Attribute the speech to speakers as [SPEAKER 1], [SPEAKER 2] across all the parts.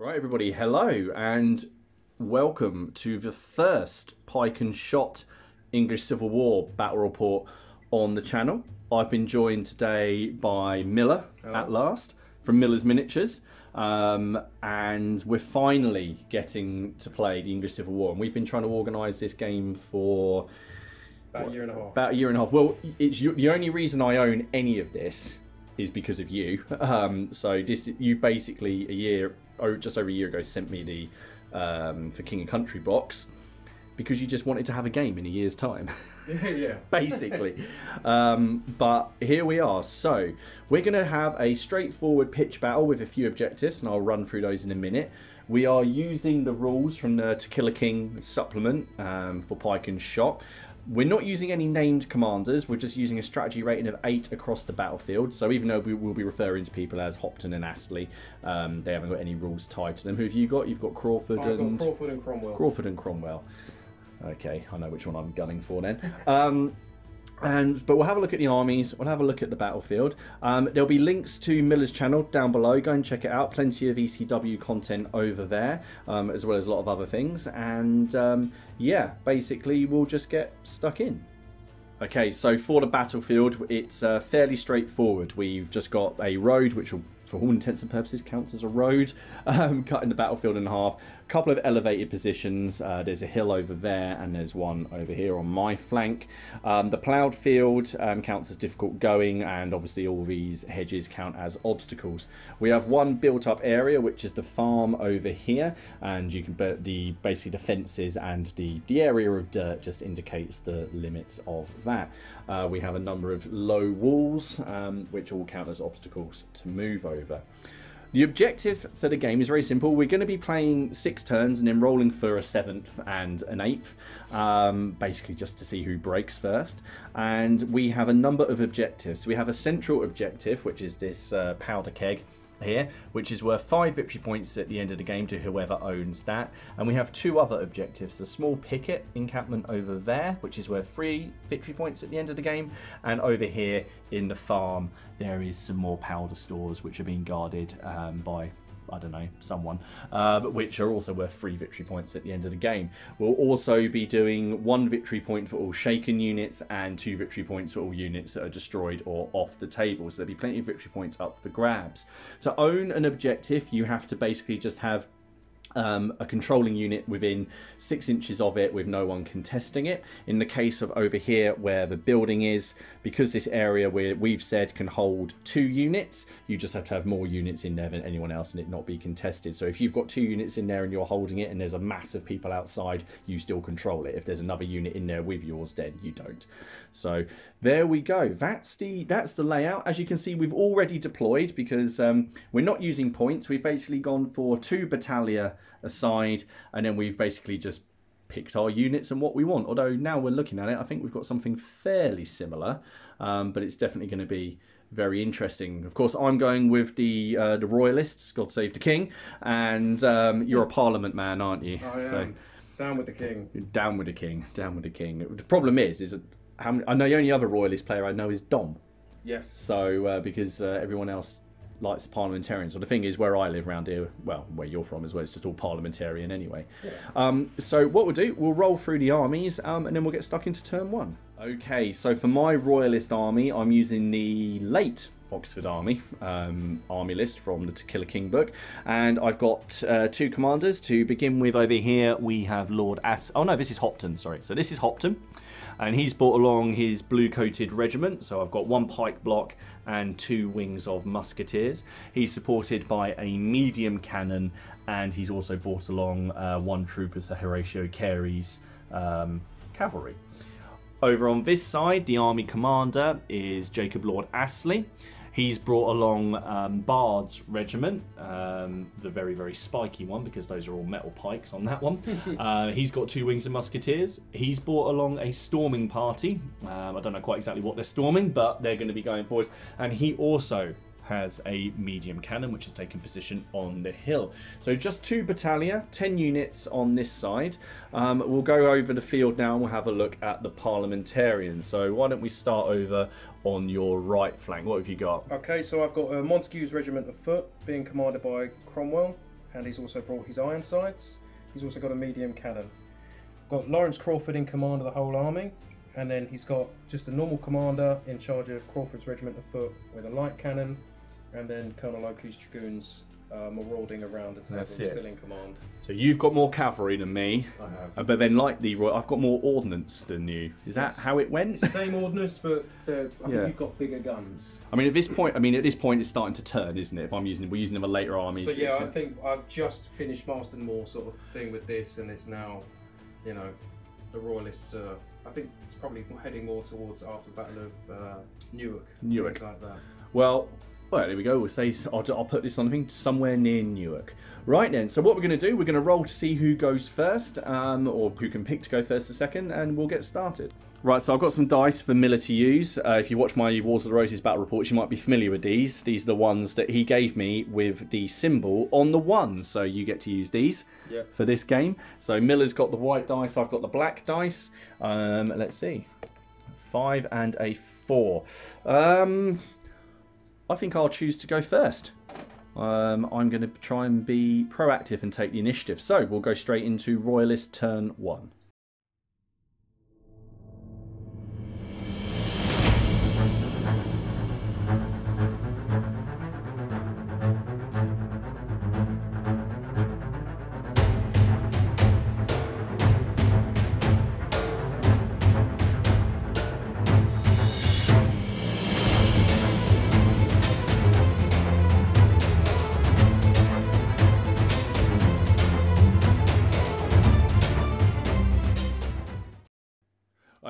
[SPEAKER 1] Right, everybody, hello and welcome to the first Pike and Shotte English Civil War battle report on the channel. I've been joined today by Miller at last from Miller's Miniatures, um, and we're finally getting to play the English Civil War. And we've been trying to organise this game for
[SPEAKER 2] About a year and a half.
[SPEAKER 1] about a year and a half. Well, it's the only reason I own any of this is because of you. Um, so this you've basically a year, or just over a year ago, sent me the um, for King and Country box because you just wanted to have a game in a year's time.
[SPEAKER 2] yeah, yeah.
[SPEAKER 1] basically. um, but here we are. So we're going to have a straightforward pitch battle with a few objectives, and I'll run through those in a minute. We are using the rules from the To Kill a King supplement um, for Pike and Shotte. We're not using any named commanders. We're just using a strategy rating of eight across the battlefield. So even though we will be referring to people as Hopton and Astley, um, they haven't got any rules tied to them. Who have you got? You've got Crawford
[SPEAKER 2] I've
[SPEAKER 1] and
[SPEAKER 2] got Crawford and Cromwell.
[SPEAKER 1] Crawford and Cromwell. Okay, I know which one I'm gunning for then. Um, and but we'll have a look at the armies. We'll have a look at the battlefield. Um, there'll be links to Miller's channel down below. Go and check it out. Plenty of ECW content over there, um, as well as a lot of other things. And um, yeah, basically we'll just get stuck in. Okay, so for the battlefield, it's uh, fairly straightforward. We've just got a road, which will, for all intents and purposes, counts as a road, um, cutting the battlefield in half. Couple of elevated positions. Uh, there's a hill over there, and there's one over here on my flank. Um, the ploughed field um, counts as difficult going, and obviously all these hedges count as obstacles. We have one built-up area, which is the farm over here, and you can bet the basically the fences and the the area of dirt just indicates the limits of that. Uh, we have a number of low walls, um, which all count as obstacles to move over. The objective for the game is very simple. We're going to be playing six turns and then rolling for a seventh and an eighth, um, basically just to see who breaks first. And we have a number of objectives. We have a central objective, which is this uh, powder keg here, which is worth five victory points at the end of the game to whoever owns that. And we have two other objectives: a small picket encampment over there, which is worth three victory points at the end of the game, and over here in the farm there is some more powder stores which are being guarded um, by. I don't know, someone, uh, but which are also worth three victory points at the end of the game. We'll also be doing one victory point for all shaken units and two victory points for all units that are destroyed or off the table. So there'll be plenty of victory points up for grabs. To own an objective, you have to basically just have um, a controlling unit within six inches of it with no one contesting it. In the case of over here where the building is, because this area where we've said can hold two units, you just have to have more units in there than anyone else and it not be contested. So if you've got two units in there and you're holding it and there's a mass of people outside, you still control it. If there's another unit in there with yours, then you don't. So there we go. That's the that's the layout. As you can see, we've already deployed because um, we're not using points. We've basically gone for two battalion aside, and then we've basically just picked our units and what we want. Although now we're looking at it, I think we've got something fairly similar, um, but it's definitely going to be very interesting. Of course, I'm going with the uh, the Royalists. God save the King, and um, you're a Parliament man, aren't you?
[SPEAKER 2] I am. Down with the king.
[SPEAKER 1] down with the King. Down with the King. The problem is, is that how many, I know the only other Royalist player I know is Dom.
[SPEAKER 2] Yes.
[SPEAKER 1] So uh, because uh, everyone else likes parliamentarians. So the thing is, where I live around here, well, where you're from as well, it's just all parliamentarian anyway. Um, so what we'll do, we'll roll through the armies, um, and then we'll get stuck into turn one. Okay, so for my royalist army, I'm using the late Oxford Army um, army list from the To Kill a King book, and I've got uh, two commanders to begin with. Over here, we have Lord As. Oh no, this is Hopton. Sorry, so this is Hopton, and he's brought along his blue-coated regiment. So I've got one pike block and two wings of musketeers. He's supported by a medium cannon, and he's also brought along uh, one trooper, so Horatio Carey's um, cavalry. Over on this side, the army commander is Jacob Lord Astley. He's brought along um, Bard's regiment, um, the very, very spiky one, because those are all metal pikes on that one. uh, he's got two wings of musketeers. He's brought along a storming party. Um, I don't know quite exactly what they're storming, but they're going to be going forwards. And he also has a medium cannon which has taken position on the hill. So just two battalia, 10 units on this side. Um, we'll go over the field now and we'll have a look at the parliamentarians. So why don't we start over on your right flank? What have you got?
[SPEAKER 2] Okay, so I've got uh, Montague's regiment of foot being commanded by Cromwell. and he's also brought his Ironsides. He's also got a medium cannon. Got Lawrence Crawford in command of the whole army, and then he's got just a normal commander in charge of Crawford's regiment of foot with a light cannon, and then Colonel Okey's dragoons uh, marauding around the table,
[SPEAKER 1] That's it.
[SPEAKER 2] still in command.
[SPEAKER 1] So you've got more cavalry than me,
[SPEAKER 2] I have.
[SPEAKER 1] uh, but then like Leroy, I've got more ordnance than you. Is that
[SPEAKER 2] Yes.
[SPEAKER 1] how it went?
[SPEAKER 2] It's the same ordnance, but they're- I think
[SPEAKER 1] Yeah.
[SPEAKER 2] you've got bigger guns.
[SPEAKER 1] I mean, at this point, I mean, at this point, it's starting to turn, isn't it? If I'm using, we're using them a later army.
[SPEAKER 2] So yeah,
[SPEAKER 1] it's-
[SPEAKER 2] I think I've just finished Marston Moor sort of thing with this, and it's now, you know, the Royalists. Uh, I think it's probably heading more towards after the Battle of uh, Newark.
[SPEAKER 1] Newark.
[SPEAKER 2] things like that.
[SPEAKER 1] Well, well, there we go. We'll say I'll, I'll put this on somewhere near Newark. Right then. So what we're going to do? We're going to roll to see who goes first, um, or who can pick to go first or second, and we'll get started. Right. So I've got some dice for Miller to use. Uh, if you watch my Wars of the Roses battle reports, you might be familiar with these. These are the ones that he gave me with the symbol on the one. So you get to use these
[SPEAKER 2] Yeah.
[SPEAKER 1] for this game. So Miller's got the white dice. I've got the black dice. Um, let's see. Five and a four. Um, I think I'll choose to go first. Um, I'm going to try and be proactive and take the initiative. So we'll go straight into Royalist turn one.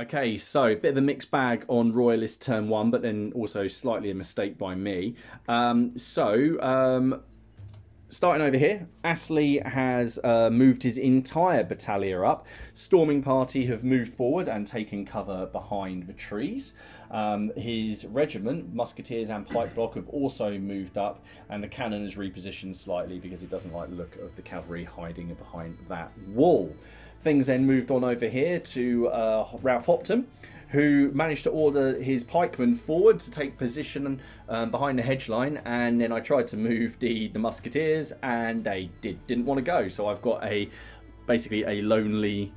[SPEAKER 1] Okay, so a bit of a mixed bag on Royalist turn one, but then also slightly a mistake by me. Um, so, um, starting over here, Astley has uh, moved his entire battalion up. Storming Party have moved forward and taken cover behind the trees. Um, his regiment, Musketeers and Pike Block, have also moved up, and the cannon is repositioned slightly because it doesn't like the look of the cavalry hiding behind that wall. Things then moved on over here to uh, Ralph Hopton, who managed to order his pikemen forward to take position um, behind the hedge line. And then I tried to move the, the musketeers, and they did didn't want to go. So I've got a basically a lonely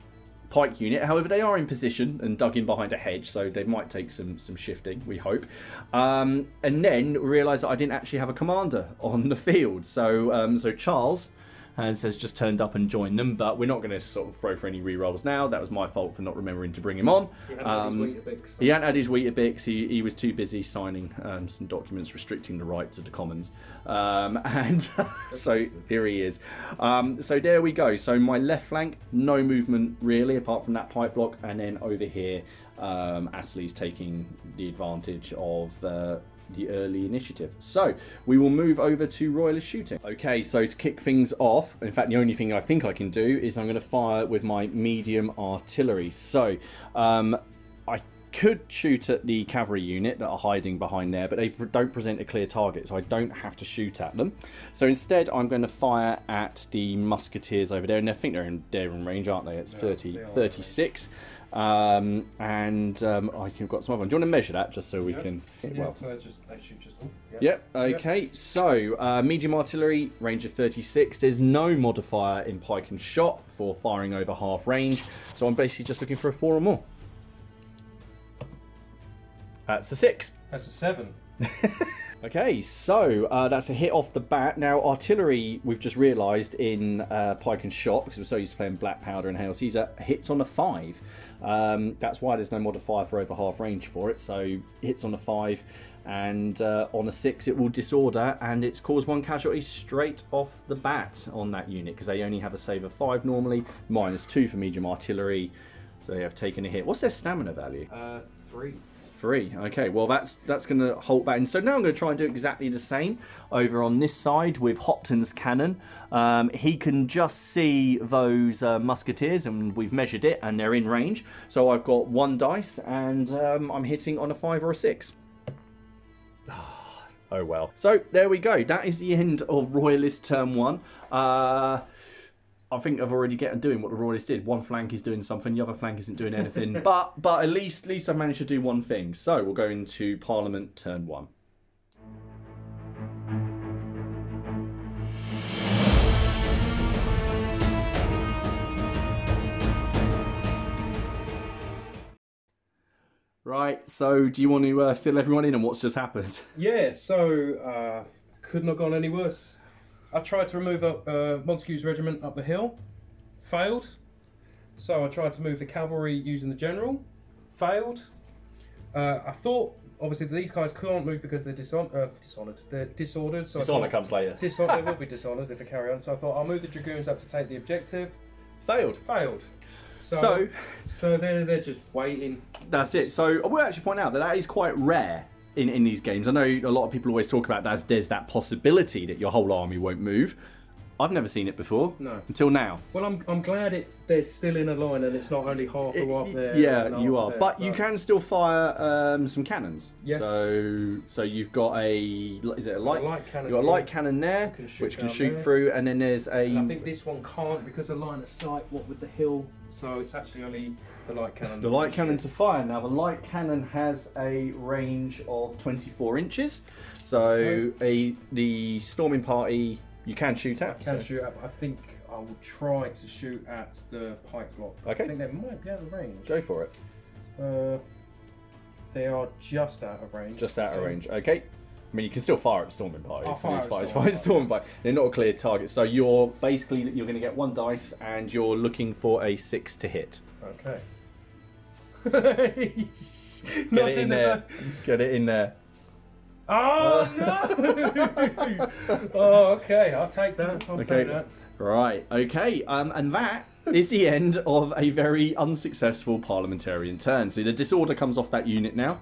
[SPEAKER 1] pike unit. However, they are in position and dug in behind a hedge, so they might take some some shifting. We hope. Um, and then realised that I didn't actually have a commander on the field. So um, so Charles has, has just turned up and joined them, but we're not going to sort of throw for any re-rolls now. That was my fault for not remembering to bring him on.
[SPEAKER 2] He had
[SPEAKER 1] Um,
[SPEAKER 2] his Weetabix.
[SPEAKER 1] he hadn't had his Weetabix. He, he was too busy signing um, some documents restricting the rights of the Commons. Um, and so here he is. Um, so there we go. So my left flank, no movement really, apart from that pike block. And then over here, um, Astley's taking the advantage of. Uh, the early initiative. So we will move over to Royalist shooting. Okay, so to kick things off, in fact, the only thing I think I can do is I'm going to fire with my medium artillery. So um, I could shoot at the cavalry unit that are hiding behind there, but they don't present a clear target, so I don't have to shoot at them. So instead, I'm going to fire at the musketeers over there, and I think they're in, they're in range, aren't they? It's 30,
[SPEAKER 2] are in
[SPEAKER 1] 36. Um, and um, I've got some other one. Do you want to measure that just so we can?
[SPEAKER 2] yeah,
[SPEAKER 1] Well,
[SPEAKER 2] so just shoot just. Yeah.
[SPEAKER 1] Yep. Okay. So uh, medium artillery, range of 36. There's no modifier in pike and shot for firing over half range. So I'm basically just looking for a four or more. That's a six.
[SPEAKER 2] That's a seven.
[SPEAKER 1] Okay, so uh, that's a hit off the bat. Now, artillery, we've just realised in uh, Pike and Shotte, because we're so used to playing Black Powder and Hail Caesar, hits on a five. Um, that's why there's no modifier for over half range for it. So hits on a five, and uh, on a six, it will disorder, and it's caused one casualty straight off the bat on that unit, because they only have a save of five normally, minus two for medium artillery. So they have taken a hit. What's their stamina value?
[SPEAKER 2] Uh, three.
[SPEAKER 1] Okay, well that's that's going to halt that. And so now I'm going to try and do exactly the same over on this side with Hopton's cannon. Um, he can just see those uh, musketeers, and we've measured it, and they're in range. So I've got one dice, and um, I'm hitting on a five or a six. Oh well. So there we go. That is the end of Royalist Turn One. Uh, I think I've already getting doing what the Royalists did. One flank is doing something, the other flank isn't doing anything. but but at least at least I've managed to do one thing. So we'll go into Parliament turn one. Right, so do you want to uh, fill everyone in on what's just happened?
[SPEAKER 2] Yeah, so uh, couldn't have gone any worse. I tried to remove a, uh, Montague's regiment up the hill, failed. So I tried to move the cavalry using the general, failed. Uh, I thought obviously these guys can't move because they're dishon- uh, dishonored. They're disordered. So I
[SPEAKER 1] Dishonor
[SPEAKER 2] thought-
[SPEAKER 1] comes later.
[SPEAKER 2] Dishonoured, they will be dishonoured if they carry on. So I thought I'll move the dragoons up to take the objective.
[SPEAKER 1] Failed.
[SPEAKER 2] Failed. So
[SPEAKER 1] So,
[SPEAKER 2] so they're they're just waiting.
[SPEAKER 1] that's it. So, I will actually point out that that is quite rare in, in these games. I know a lot of people always talk about that. There's that possibility that your whole army won't move. I've never seen it before.
[SPEAKER 2] No.
[SPEAKER 1] Until now.
[SPEAKER 2] Well, I'm, I'm glad it's they're still in a line and it's not only half a up there.
[SPEAKER 1] yeah, you are,
[SPEAKER 2] there,
[SPEAKER 1] but you can still fire um, some cannons.
[SPEAKER 2] Yes.
[SPEAKER 1] So, so you've got a is it a light?
[SPEAKER 2] light cannon
[SPEAKER 1] You've got a light cannon there,
[SPEAKER 2] can
[SPEAKER 1] which can shoot
[SPEAKER 2] there.
[SPEAKER 1] through, and then there's a.
[SPEAKER 2] And I think this one can't because of line of sight. What with the hill, so it's actually only the light cannon.
[SPEAKER 1] The light
[SPEAKER 2] can
[SPEAKER 1] cannon to fire. Now, the light cannon has a range of 24 inches. So, a the storming party you can shoot at.
[SPEAKER 2] can
[SPEAKER 1] so-
[SPEAKER 2] shoot at. but I think I will try to shoot at the pike block.
[SPEAKER 1] Okay.
[SPEAKER 2] I think they might be out of range.
[SPEAKER 1] Go for it.
[SPEAKER 2] Uh, they are just out of range.
[SPEAKER 1] Just out of
[SPEAKER 2] So-
[SPEAKER 1] range. Okay. I mean, you can still fire at the storming.
[SPEAKER 2] I'll
[SPEAKER 1] so
[SPEAKER 2] fire
[SPEAKER 1] it's
[SPEAKER 2] at
[SPEAKER 1] fine. It's
[SPEAKER 2] storming.
[SPEAKER 1] Storming party. They're not a clear target. So you're basically you're going to get one dice, and you're looking for a six to hit.
[SPEAKER 2] Okay.
[SPEAKER 1] Get
[SPEAKER 2] Not
[SPEAKER 1] it in
[SPEAKER 2] the-
[SPEAKER 1] there. Get it in there.
[SPEAKER 2] Oh no! oh, okay. I'll take that. I'll
[SPEAKER 1] Okay.
[SPEAKER 2] take that.
[SPEAKER 1] Right. Okay. Um, and that is the end of a very unsuccessful parliamentarian turn. So the disorder comes off that unit now,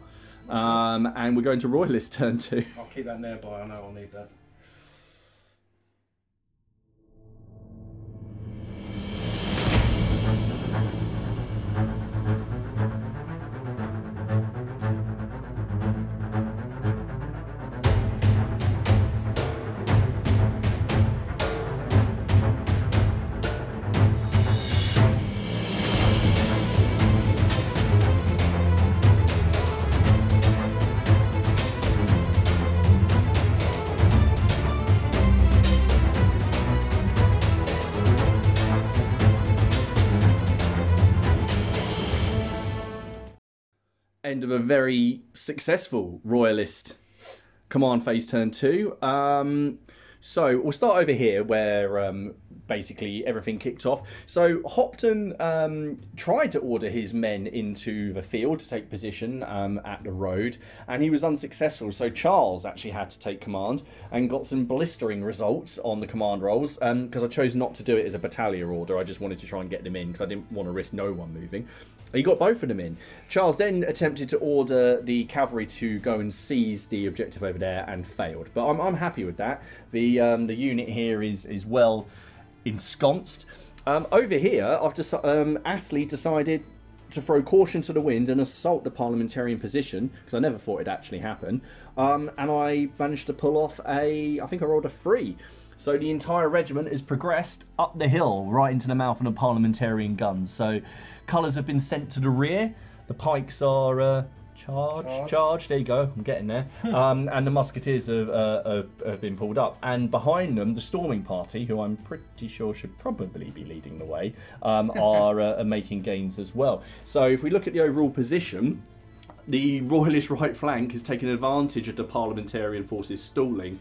[SPEAKER 1] um, and we're going to royalist turn two.
[SPEAKER 2] I'll keep that nearby. I know I'll need that.
[SPEAKER 1] End of a very successful royalist command phase turn two. Um, so we'll start over here where um, basically everything kicked off. So Hopton um, tried to order his men into the field to take position um, at the road, and he was unsuccessful. So Charles actually had to take command and got some blistering results on the command rolls because I chose not to do it as a battalion order. I just wanted to try and get them in because I didn't want to risk no one moving. He got both of them in. Charles then attempted to order the cavalry to go and seize the objective over there and failed. But I'm, I'm happy with that. The um, the unit here is is well ensconced. Um, over here, I've um, Astley decided to throw caution to the wind and assault the parliamentarian position because I never thought it'd actually happen. Um, and I managed to pull off a, I think I rolled a three. So the entire regiment has progressed up the hill right into the mouth of the parliamentarian guns. So colours have been sent to the rear. The pikes are uh, charge,
[SPEAKER 2] Charged.
[SPEAKER 1] charged. There you go. I'm getting there. um, and the musketeers have, uh, have, have been pulled up. And behind them, the storming party, who I'm pretty sure should probably be leading the way, um, are, uh, are making gains as well. So if we look at the overall position, the royalist right flank is taking advantage of the parliamentarian forces stalling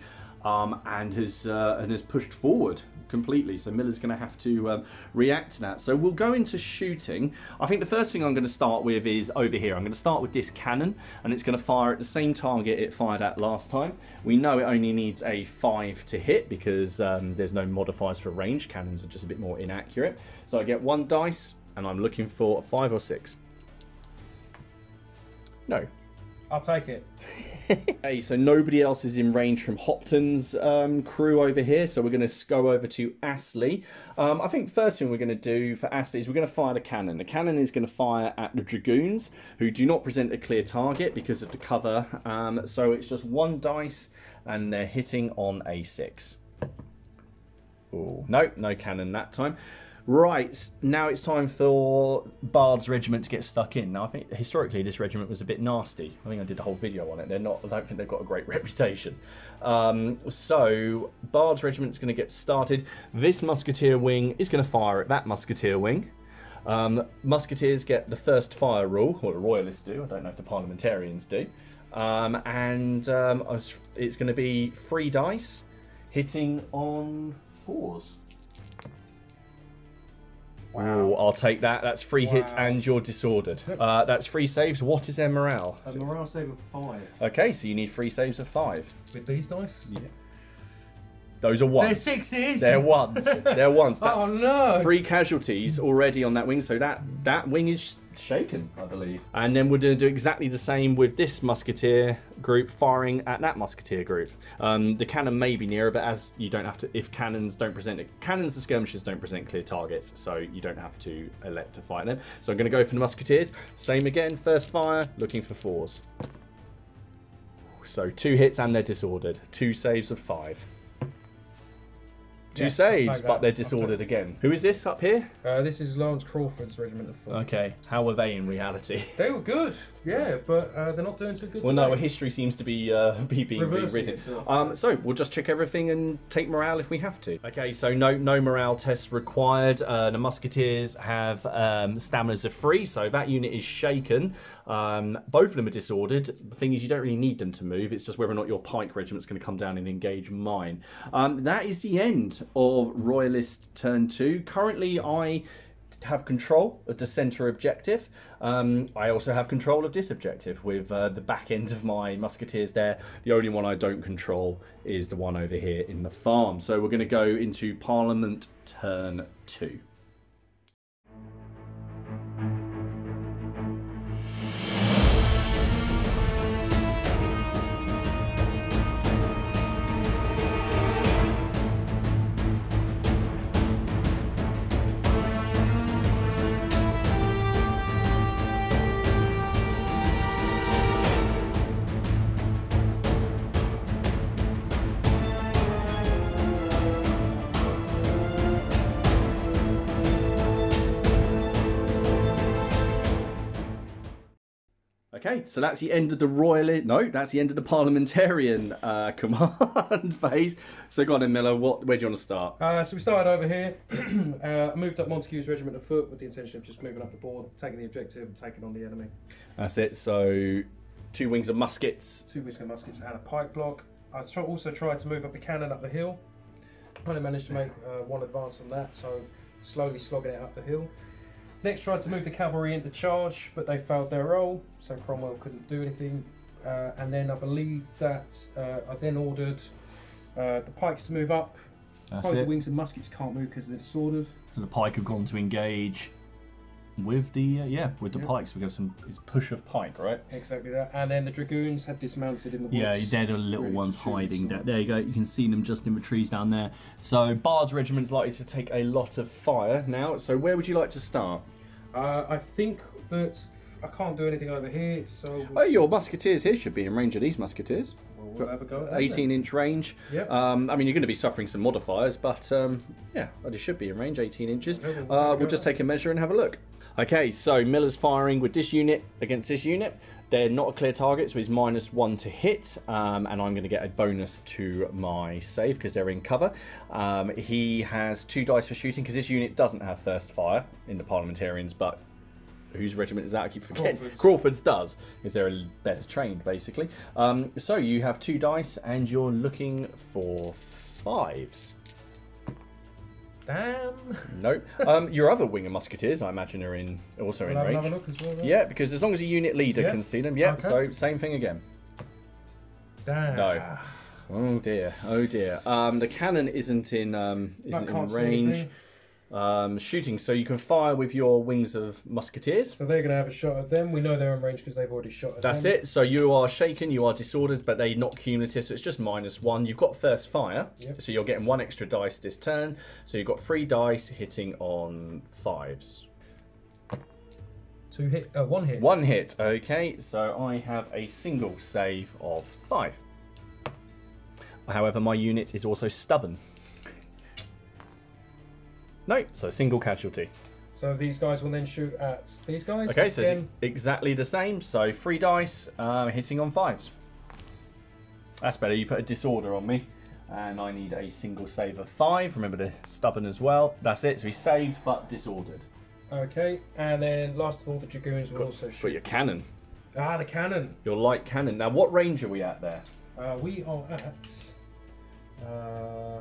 [SPEAKER 1] um, and has uh, and has pushed forward completely. So Miller's going to have to um, react to that. So we'll go into shooting. I think the first thing I'm going to start with is over here. I'm going to start with this cannon, and it's going to fire at the same target it fired at last time. We know it only needs a five to hit because um, there's no modifiers for range. Cannons are just a bit more inaccurate. So I get one dice, and I'm looking for a five or six. No,
[SPEAKER 2] I'll take it.
[SPEAKER 1] Okay, so nobody else is in range from Hopton's um, crew over here, so we're going to go over to Astley. Um, I think first thing we're going to do for Astley is we're going to fire the cannon. The cannon is going to fire at the dragoons, who do not present a clear target because of the cover. Um, so it's just one dice, and they're hitting on a six. Oh no, no cannon that time. Right, now it's time for Bard's regiment to get stuck in. Now, I think historically this regiment was a bit nasty. I think I did a whole video on it. They're not. I don't think they've got a great reputation. Um, so Bard's regiment's going to get started. This musketeer wing is going to fire at that musketeer wing. Um, musketeers get the first fire rule, or the royalists do. I don't know if the parliamentarians do. Um, and um, it's going to be three dice hitting on fours. Wow. I'll take that. That's three hits and you're disordered. Uh, that's three saves. What is their morale?
[SPEAKER 2] A morale save of five.
[SPEAKER 1] Okay, so you need three saves of five.
[SPEAKER 2] With these dice? Yeah.
[SPEAKER 1] Those are ones.
[SPEAKER 2] They're sixes!
[SPEAKER 1] They're ones. They're ones. That's
[SPEAKER 2] oh no!
[SPEAKER 1] three casualties already on that wing, so that that wing is shaken, I believe. And then we're going to do exactly the same with this musketeer group firing at that musketeer group. Um, the cannon may be nearer, but as you don't have to, if cannons don't present, cannons and skirmishers don't present clear targets, so you don't have to elect to fight them. So I'm going to go for the musketeers. Same again, first fire, looking for fours. So two hits and they're disordered. Two saves of five. Two
[SPEAKER 2] Yes,
[SPEAKER 1] saves, but they're disordered again. Who is this up here?
[SPEAKER 2] Uh, this is Lawrence Crawford's regiment of foot.
[SPEAKER 1] Okay, how were they in reality?
[SPEAKER 2] They were good, yeah, but uh, they're not doing too good
[SPEAKER 1] Well,
[SPEAKER 2] today.
[SPEAKER 1] no, history seems to be uh, be being
[SPEAKER 2] Reversing
[SPEAKER 1] rewritten.
[SPEAKER 2] itself.
[SPEAKER 1] Um, so we'll just check everything and take morale if we have to. Okay, so no no morale tests required. Uh, the musketeers have um, staminas of three, so that unit is shaken. Um, both of them are disordered. The thing is, you don't really need them to move. It's just whether or not your pike regiment's going to come down and engage mine. Um, that is the end of Royalist Turn Two. Currently, I have control of the center objective. Um, I also have control of this objective with uh, the back end of my musketeers there. The only one I don't control is the one over here in the farm. So we're going to go into Parliament turn two. Okay, so that's the end of the royal. No, that's the end of the parliamentarian uh, command phase. So go on, then, Miller. What? Where do you want to start?
[SPEAKER 2] Uh, so we started over here. uh, I moved up Montague's regiment of foot with the intention of just moving up the board, taking the objective, and taking on the enemy.
[SPEAKER 1] That's it. So two wings of muskets.
[SPEAKER 2] Two whisker muskets and a pike block. I tr- also tried to move up the cannon up the hill. Only managed to make uh, one advance on that, so slowly slogging it up the hill. Next, tried to move the cavalry into charge, but they failed their role, so Cromwell couldn't do anything. Uh, and then I believe that uh, I then ordered uh, the pikes to move up.
[SPEAKER 3] That's
[SPEAKER 2] Both the
[SPEAKER 3] it.
[SPEAKER 2] wings and muskets can't move because they're disordered.
[SPEAKER 3] So the pike have gone to engage with the uh, yeah with the
[SPEAKER 2] Yeah.
[SPEAKER 3] pikes. We got some.
[SPEAKER 1] It's push of pike, right?
[SPEAKER 2] Exactly that. And then the dragoons have dismounted in the woods.
[SPEAKER 3] Yeah, they're the little
[SPEAKER 2] to
[SPEAKER 3] ones hiding.
[SPEAKER 2] the
[SPEAKER 3] There, you go. You can see them just in the trees down there. So
[SPEAKER 1] Bard's regiment's likely to take a lot of fire now. So where would you like to start?
[SPEAKER 2] Uh, I think that I can't do anything over here, so
[SPEAKER 1] Oh, your musketeers here should be in range of these musketeers.
[SPEAKER 2] we'll, we'll have a go. At that
[SPEAKER 1] 18 inch range.
[SPEAKER 2] Yep.
[SPEAKER 1] Um, I mean, you're going to be suffering some modifiers, but um, yeah, it should be in range, 18 inches.
[SPEAKER 2] Okay, we'll
[SPEAKER 1] Uh, we'll just take a measure and have a look. Okay, so Miller's firing with this unit against this unit. They're not a clear target, so he's minus one to hit, um, and I'm going to get a bonus to my save because they're in cover. Um, he has two dice for shooting because this unit doesn't have first fire in the parliamentarians, but whose regiment is that? I keep forgetting.
[SPEAKER 2] Crawford's.
[SPEAKER 1] Crawford's does, because they're a better trained, basically. Um, so you have two dice, and you're looking for fives.
[SPEAKER 2] Damn.
[SPEAKER 1] Nope. um, your other wing of musketeers, I imagine, are in also
[SPEAKER 2] We'll
[SPEAKER 1] in
[SPEAKER 2] have
[SPEAKER 1] range.
[SPEAKER 2] another look as well.
[SPEAKER 1] Yeah, because as long as a unit leader
[SPEAKER 2] Yeah.
[SPEAKER 1] can see them. Yep.
[SPEAKER 2] Okay.
[SPEAKER 1] So same thing again.
[SPEAKER 2] Damn.
[SPEAKER 1] No. Oh dear. Oh dear. Um, the cannon isn't in um, isn't in
[SPEAKER 2] can't see
[SPEAKER 1] range.
[SPEAKER 2] anything.
[SPEAKER 1] Um, shooting, so you can fire with your wings of musketeers.
[SPEAKER 2] So they're going to have a shot at them. We know they're in range because they've already shot at
[SPEAKER 1] That's
[SPEAKER 2] them.
[SPEAKER 1] it. So you are shaken, you are disordered, but they're not cumulative, so it's just minus one. You've got first fire,
[SPEAKER 2] Yep.
[SPEAKER 1] so you're getting one extra dice this turn. So you've got three dice hitting on fives.
[SPEAKER 2] Two hit, uh, one hit.
[SPEAKER 1] One hit, okay, so I have a single save of five. However, my unit is also stubborn. No, so single casualty.
[SPEAKER 2] So these guys will then shoot at these guys.
[SPEAKER 1] Okay, so it's
[SPEAKER 2] Again,
[SPEAKER 1] exactly the same. So three dice, uh, hitting on fives. That's better. You put a disorder on me, and I need a single save of five. Remember the stubborn as well. That's it. So he's saved but disordered.
[SPEAKER 2] Okay, and then last of all, the dragoons will also
[SPEAKER 1] Got
[SPEAKER 2] shoot.
[SPEAKER 1] your cannon,
[SPEAKER 2] Ah, the cannon.
[SPEAKER 1] your light cannon. Now, what range are we at there?
[SPEAKER 2] Uh, we are at uh,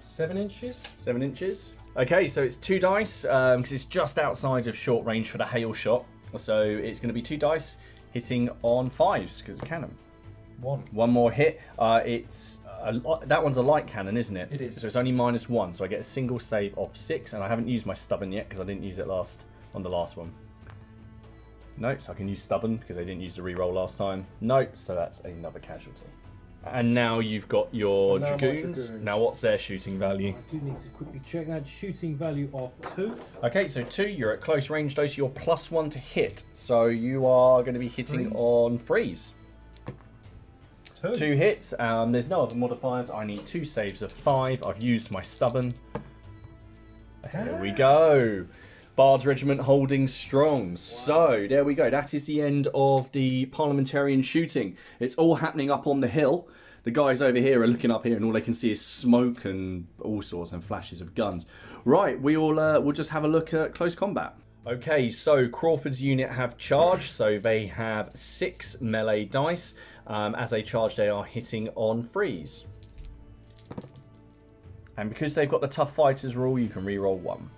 [SPEAKER 2] seven inches.
[SPEAKER 1] Seven inches. Okay, so it's two dice because it's just outside of short range for the hail shot. So it's going to be two dice hitting on fives because it's cannon.
[SPEAKER 2] One.
[SPEAKER 1] One more hit. Uh, it's a, li- that one's a light cannon, isn't it?
[SPEAKER 2] It is.
[SPEAKER 1] So it's only minus one. So I get a single save of six, and I haven't used my stubborn yet because I didn't use it last on the last one. No, so I can use stubborn because I didn't use the reroll last time. No, so that's another casualty. And now you've got your
[SPEAKER 2] And now my
[SPEAKER 1] dragoons.
[SPEAKER 2] dragoons.
[SPEAKER 1] Now what's their shooting value?
[SPEAKER 2] I do need to quickly check that shooting value of two.
[SPEAKER 1] Okay, so two, you're at close range, though, so you're plus one to hit. So you are going to be hitting
[SPEAKER 2] Freeze.
[SPEAKER 1] on freeze.
[SPEAKER 2] Two.
[SPEAKER 1] Two hits. Um, there's no other modifiers. I need two saves of five. I've used my stubborn. There we go. Bard's Regiment holding strong. So there we go. That is the end of the parliamentarian shooting. It's all happening up on the hill. The guys over here are looking up here, and all they can see is smoke and all sorts and flashes of guns. Right, we all uh, we'll just have a look at close combat. Okay, so Crawford's unit have charged, so they have six melee dice. Um, as they charge, they are hitting on freeze. And because they've got the tough fighters rule, you can re-roll one.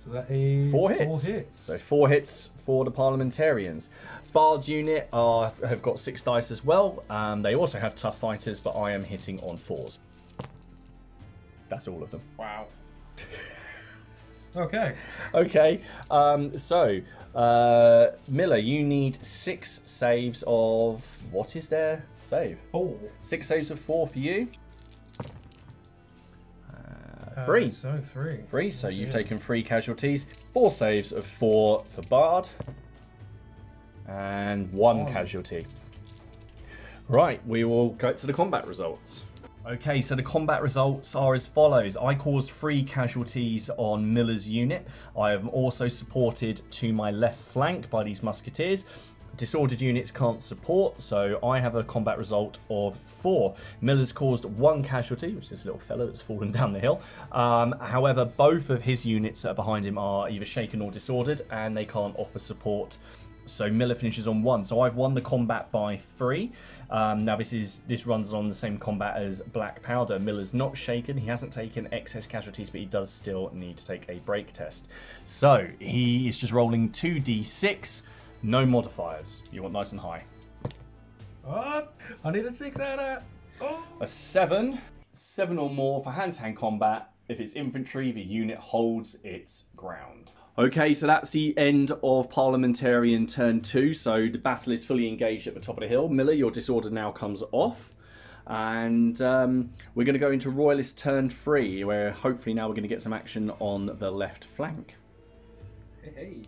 [SPEAKER 2] So that is
[SPEAKER 1] Four hits.
[SPEAKER 2] Four hits.
[SPEAKER 1] So four hits for the parliamentarians. Bard's unit are have got six dice as well. Um, they also have tough fighters, but I am hitting on fours. That's all of them.
[SPEAKER 2] Wow. okay.
[SPEAKER 1] Okay, um, so uh, Miller, you need six saves of what is their save?
[SPEAKER 2] Four.
[SPEAKER 1] Six saves of four for you. Uh, three.
[SPEAKER 2] so three.
[SPEAKER 1] Three, so you've taken three casualties. Four saves of four for Bard. And one
[SPEAKER 2] One.
[SPEAKER 1] casualty. Right, we will go to the combat results. Okay, so the combat results are as follows. I caused three casualties on Miller's unit. I am also supported to my left flank by these musketeers. Disordered units can't support, so I have a combat result of four. Miller's caused one casualty, which is this little fella that's fallen down the hill. Um, however, both of his units that are behind him are either shaken or disordered, and they can't offer support so Miller finishes on one. So I've won the combat by three. Um, now this is this runs on the same combat as Black Powder. Miller's not shaken. He hasn't taken excess casualties, but he does still need to take a break test. So he is just rolling two d6, no modifiers. You want nice and high.
[SPEAKER 2] Oh, I need a six out of that. Oh.
[SPEAKER 1] A seven, seven or more for hand-to-hand combat. If it's infantry, the unit holds its ground. Okay, so that's the end of Parliamentarian turn two. So the battle is fully engaged at the top of the hill. Miller, your disorder now comes off. And um, we're going to go into Royalist turn three, where hopefully now we're going to get some action on the left flank.
[SPEAKER 2] Hey, hey.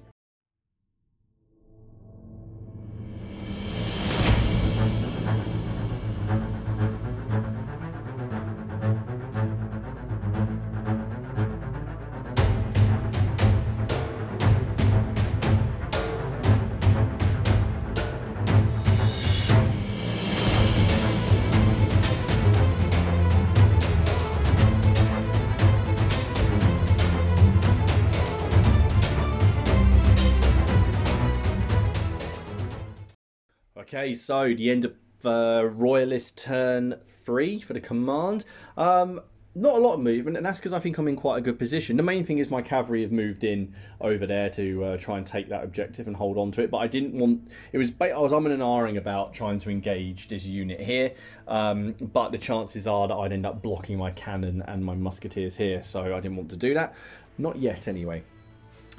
[SPEAKER 1] Okay, so the end of uh, Royalist turn three for the command. Um, not a lot of movement, and that's because I think I'm in quite a good position. The main thing is my cavalry have moved in over there to uh, try and take that objective and hold on to it. But I didn't want it was I was umming and ahhing about trying to engage this unit here, um, but the chances are that I'd end up blocking my cannon and my musketeers here, so I didn't want to do that. Not yet, anyway.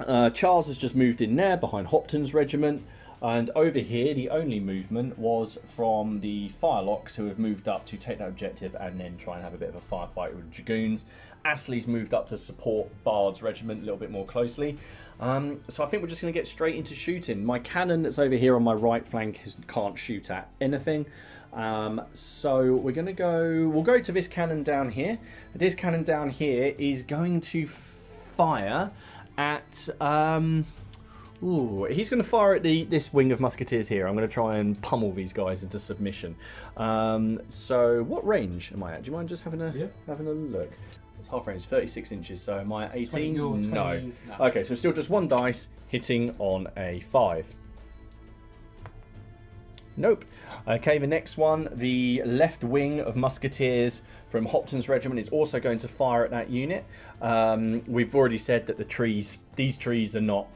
[SPEAKER 1] Uh, Charles has just moved in there behind Hopton's regiment. And over here, the only movement was from the Firelocks, who have moved up to take that objective and then try and have a bit of a firefight with Dragoons. Astley's moved up to support Bard's regiment a little bit more closely. Um, so I think we're just going to get straight into shooting. My cannon that's over here on my right flank can't shoot at anything. Um, so we're going to go, we'll go to this cannon down here. This cannon down here is going to fire at. Um, Ooh, he's going to fire at the this wing of musketeers here. I'm going to try and pummel these guys into submission. Um, so, what range am I at? Do you mind just having a
[SPEAKER 2] Yeah.
[SPEAKER 1] having a look? It's half range, 36 inches. So am I at 18?
[SPEAKER 4] 20, you're 20,
[SPEAKER 1] no.
[SPEAKER 4] no.
[SPEAKER 1] Okay, so still just one dice hitting on a 5. Nope. Okay, the next one, the left wing of Musketeers from Hopton's regiment is also going to fire at that unit. Um, we've already said that the trees, these trees are not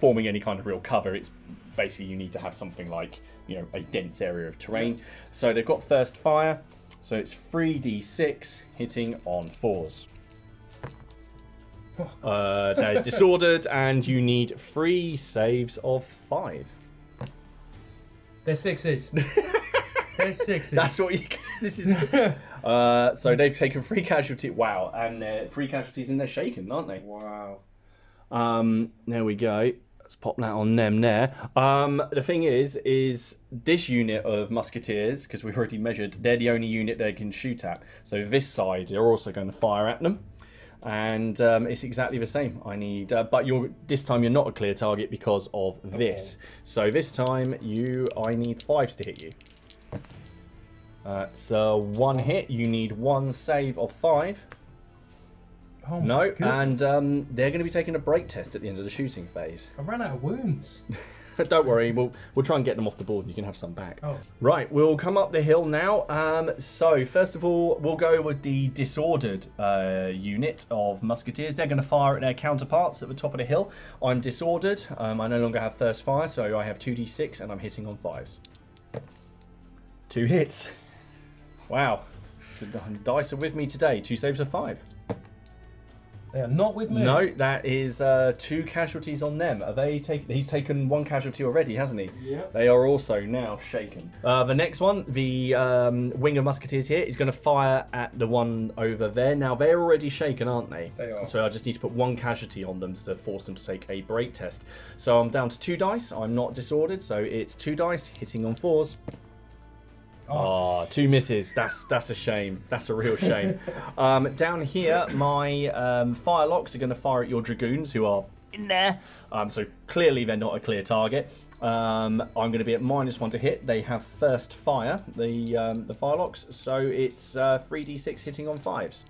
[SPEAKER 1] forming any kind of real cover. It's basically you need to have something like, you know, a dense area of terrain. So they've got first fire. So it's 3d6 hitting on fours. Uh, they're disordered, and you need three saves of five.
[SPEAKER 2] They're sixes. They're sixes.
[SPEAKER 1] That's what you. This is. Uh, so they've taken three casualty. Wow, and uh, three casualties, and they're shaken, aren't they?
[SPEAKER 2] wow.
[SPEAKER 1] Um, there we go. Let's pop that on them there. Um, the thing is, is this unit of musketeers, because we've already measured, they're the only unit they can shoot at. So this side, they're also going to fire at them, and um, it's exactly the same. I need, uh, but you're this time you're not a clear target because of this. So this time you, I need fives to hit you. Uh, so one hit, you need one save of five.
[SPEAKER 2] Oh
[SPEAKER 1] No, and um, they're going to be taking a break test at the end of the shooting phase.
[SPEAKER 2] I ran out of wounds.
[SPEAKER 1] Don't worry, we'll we'll try and get them off the board, and you can have some back.
[SPEAKER 2] Oh.
[SPEAKER 1] Right, we'll come up the hill now. Um, so first of all, we'll go with the disordered uh, unit of musketeers. They're going to fire at their counterparts at the top of the hill. I'm disordered. Um, I no longer have first fire, so I have two d6, and I'm hitting on fives. Two hits. Wow. Dice are with me today. Two saves of five.
[SPEAKER 2] They are not with me.
[SPEAKER 1] No, that is uh, two casualties on them. Are they take? He's taken one casualty already, hasn't he?
[SPEAKER 2] Yep.
[SPEAKER 1] They are also now shaken. Uh, the next one, the um, wing of musketeers here, is going to fire at the one over there. Now they're already shaken, aren't they?
[SPEAKER 2] They are.
[SPEAKER 1] So I just need to put one casualty on them to force them to take a break test. So I'm down to two dice. I'm not disordered, so it's two dice hitting on fours.
[SPEAKER 2] Oh,
[SPEAKER 1] Oh, two misses. That's that's a shame. That's a real shame. um, down here, my um, firelocks are going to fire at your dragoons, who are in there. Um, so clearly they're not a clear target. Um, I'm going to be at minus one to hit. They have first fire, the um, the firelocks. So it's uh, three d six hitting on fives.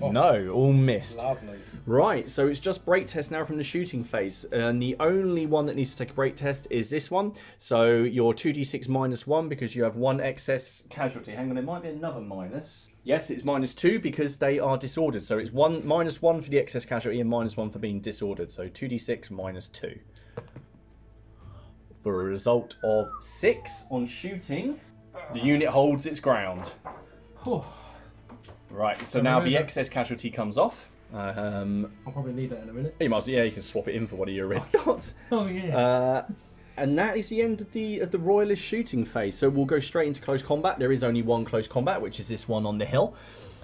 [SPEAKER 2] Oh.
[SPEAKER 1] No, all missed.
[SPEAKER 2] lovely.
[SPEAKER 1] Right, so it's just break test now from the shooting phase, and the only one that needs to take a break test is this one. So you're 2d6 minus 1 because you have one excess casualty. Hang on, there might be another minus. Yes, it's minus 2 because they are disordered. So it's one minus 1 for the excess casualty and minus 1 for being disordered. So 2d6 minus 2. For a result of 6 on shooting, the unit holds its ground. Oh. Right, so now the excess casualty comes off. Um,
[SPEAKER 2] I'll probably need that in a minute.
[SPEAKER 1] you might, yeah, you can swap it in for one of your red dots.
[SPEAKER 2] Oh yeah.
[SPEAKER 1] Uh, and that is the end of the of the royalist shooting phase. So we'll go straight into close combat. There is only one close combat, which is this one on the hill.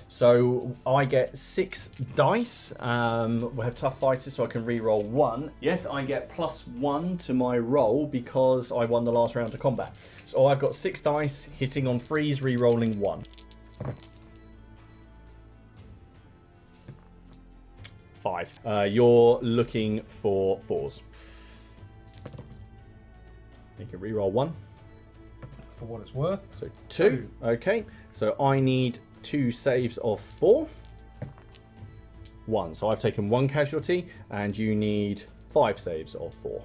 [SPEAKER 1] So I get six dice. Um, we have tough fighters, so I can re-roll one. Yes, I get plus one to my roll because I won the last round of combat. So I've got six dice, hitting on threes, re-rolling one. Five. Uh, you're looking for fours. You can re-roll one.
[SPEAKER 2] For what it's worth.
[SPEAKER 1] So two. Okay. So I need two saves of four. One. So I've taken one casualty, and you need five saves of four.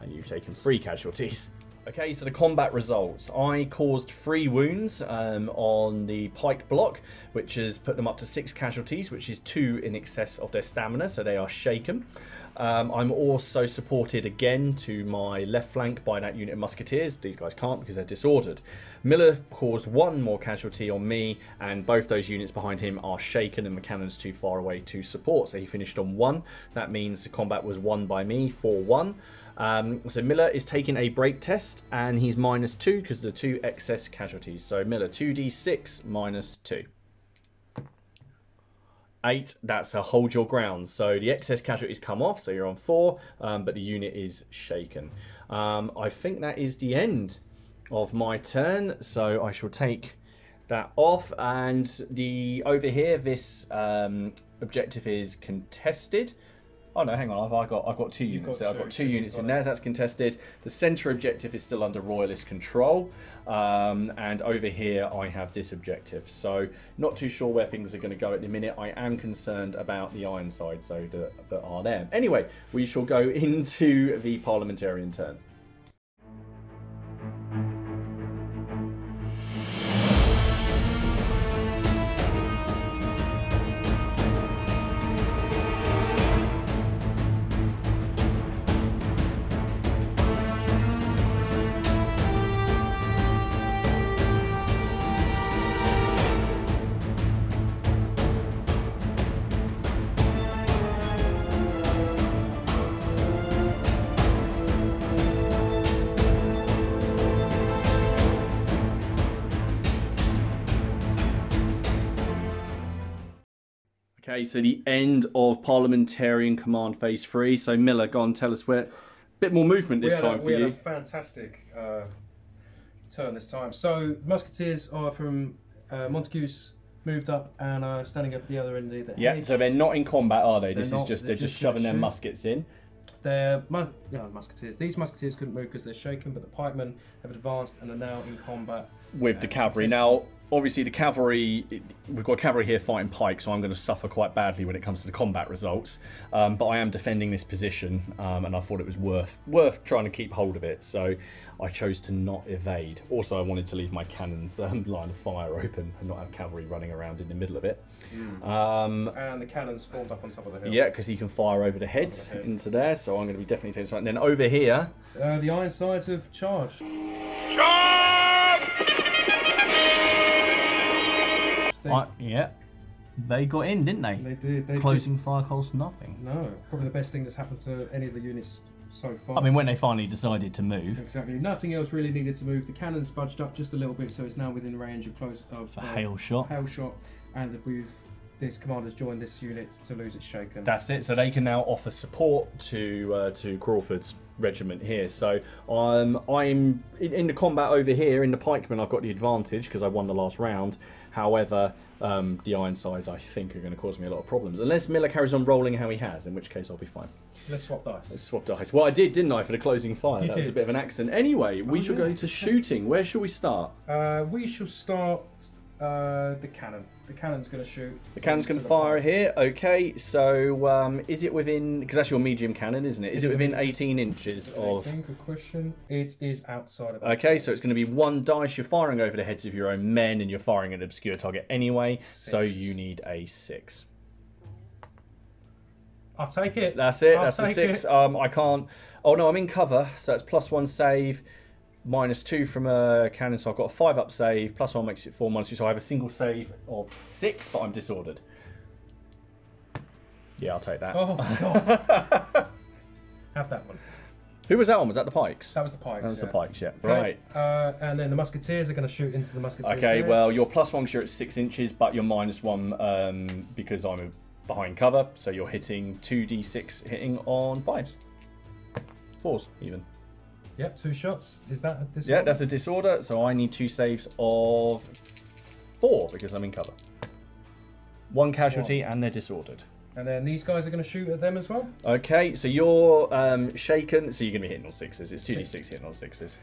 [SPEAKER 1] And you've taken three casualties. Okay, so the combat results. I caused three wounds um, on the pike block, which has put them up to six casualties, which is two in excess of their stamina, so they are shaken. Um, I'm also supported again to my left flank by that unit of musketeers. These guys can't because they're disordered. Miller caused one more casualty on me, and both those units behind him are shaken, and McCannon's too far away to support, so he finished on one. That means the combat was won by me 4 1. Um, so Miller is taking a break test, and he's minus two because of the two excess casualties. So Miller, 2d6 minus two. Eight, that's a hold your ground. So the excess casualties come off, so you're on four, um, but the unit is shaken. Um, I think that is the end of my turn, so I shall take that off. And the over here, this um, objective is contested. Oh no, hang on. I've, I've got I've got two
[SPEAKER 2] You've
[SPEAKER 1] units
[SPEAKER 2] got
[SPEAKER 1] there. I've got two units
[SPEAKER 2] got
[SPEAKER 1] in
[SPEAKER 2] it.
[SPEAKER 1] there. That's contested. The centre objective is still under royalist control, um, and over here I have this objective. So not too sure where things are going to go at the minute. I am concerned about the Ironside, so that, that are there. Anyway, we shall go into the parliamentarian turn. Okay, so the end of parliamentarian command phase three. So Miller, go on, tell us where. A bit more movement this
[SPEAKER 2] had, a,
[SPEAKER 1] time for
[SPEAKER 2] we had a
[SPEAKER 1] you.
[SPEAKER 2] fantastic uh, turn this time. So Musketeers are from uh, Montague's moved up and are standing up at the other end of the
[SPEAKER 1] Yeah,
[SPEAKER 2] hedge.
[SPEAKER 1] so they're not in combat, are they?
[SPEAKER 2] They're
[SPEAKER 1] This is just
[SPEAKER 2] they're
[SPEAKER 1] they're just
[SPEAKER 2] just
[SPEAKER 1] shoving their
[SPEAKER 2] shoot.
[SPEAKER 1] muskets in.
[SPEAKER 2] They're mu- yeah, musketeers. These musketeers couldn't move because they're shaken, but the pikemen have advanced and are now in combat.
[SPEAKER 1] with the cavalry. Now, obviously, the cavalry, we've got cavalry here fighting pike, so I'm going to suffer quite badly when it comes to the combat results. Um, but I am defending this position, um, and I thought it was worth worth trying to keep hold of it. So I chose to not evade. Also, I wanted to leave my cannons um, line of fire open and not have cavalry running around in the middle of it. Um,
[SPEAKER 2] And the cannons formed up on top of the hill.
[SPEAKER 1] yeah, because he can fire over the heads
[SPEAKER 2] the head.
[SPEAKER 1] into there. So I'm going to be definitely taking some. And then over here,
[SPEAKER 2] Uh, the Ironsides have charged. They,
[SPEAKER 3] I, yeah, they got in, didn't they?
[SPEAKER 2] they did. They
[SPEAKER 3] Closing fire costs nothing.
[SPEAKER 2] No, probably the best thing that's happened to any of the units so far.
[SPEAKER 3] I mean, when they finally decided to move,
[SPEAKER 2] Exactly. Nothing else really needed to move. The cannons budged up just a little bit, so it's now within range of close of uh,
[SPEAKER 3] hail shot.
[SPEAKER 2] hail shot, and that we've this commander's joined this unit to lose its shaken.
[SPEAKER 1] That's it. So they can now offer support to uh, to Crawford's regiment here. So um, I'm in, in the combat over here in the pikemen. I've got the advantage because I won the last round. However, um, the Ironsides I think are going to cause me a lot of problems unless Miller carries on rolling how he has, in which case I'll be fine.
[SPEAKER 2] Let's swap dice.
[SPEAKER 1] Let's swap dice. Well, I did, didn't I, for the closing fire?
[SPEAKER 2] You
[SPEAKER 1] that was a bit of an accident. Anyway, we
[SPEAKER 2] Oh,
[SPEAKER 1] shall
[SPEAKER 2] yeah.
[SPEAKER 1] go to shooting. Where shall we start?
[SPEAKER 2] Uh, we shall start uh, the cannon. The cannon's going to shoot.
[SPEAKER 1] The cannon's going to fire here. Okay, so um, is it within? Because that's your medium cannon, isn't it? Is
[SPEAKER 2] It
[SPEAKER 1] within 18 inches of?
[SPEAKER 2] 18, good question. It is outside of.
[SPEAKER 1] Okay, so it's going to be one dice. You're firing over the heads of your own men, and you're firing an obscure target anyway. So you need a six.
[SPEAKER 2] I'll take it.
[SPEAKER 1] That's it.
[SPEAKER 2] I'll
[SPEAKER 1] that's a six.
[SPEAKER 2] it.
[SPEAKER 1] Um, I can't. Oh no, I'm in cover, so it's plus one save, minus two from a cannon. So I've got a five up save. Plus one makes it four minus two. So I have a single save of six, but I'm disordered. Yeah, I'll take that.
[SPEAKER 2] Oh god. Have that one.
[SPEAKER 1] Who was that one? Was that the pikes?
[SPEAKER 2] That was the pikes.
[SPEAKER 1] That was the
[SPEAKER 2] yeah.
[SPEAKER 1] pikes. Yeah.
[SPEAKER 2] Okay,
[SPEAKER 1] Right.
[SPEAKER 2] Uh, and then the musketeers are going to shoot into the musketeers.
[SPEAKER 1] Okay,
[SPEAKER 2] there.
[SPEAKER 1] well, you're plus one you're at six inches, but you're minus one um, because I'm behind cover, so you're hitting 2d6 hitting on fives. Fours, even.
[SPEAKER 2] Yep, two shots. Is that a
[SPEAKER 1] Yeah,
[SPEAKER 2] disorder?
[SPEAKER 1] that's a disorder, so I need two saves of four because I'm in cover. One casualty and they're disordered.
[SPEAKER 2] And then these guys are going to shoot at them as well.
[SPEAKER 1] Okay, so you're um, shaken, so you're going to be hitting on sixes. It's 2d6 hitting on sixes.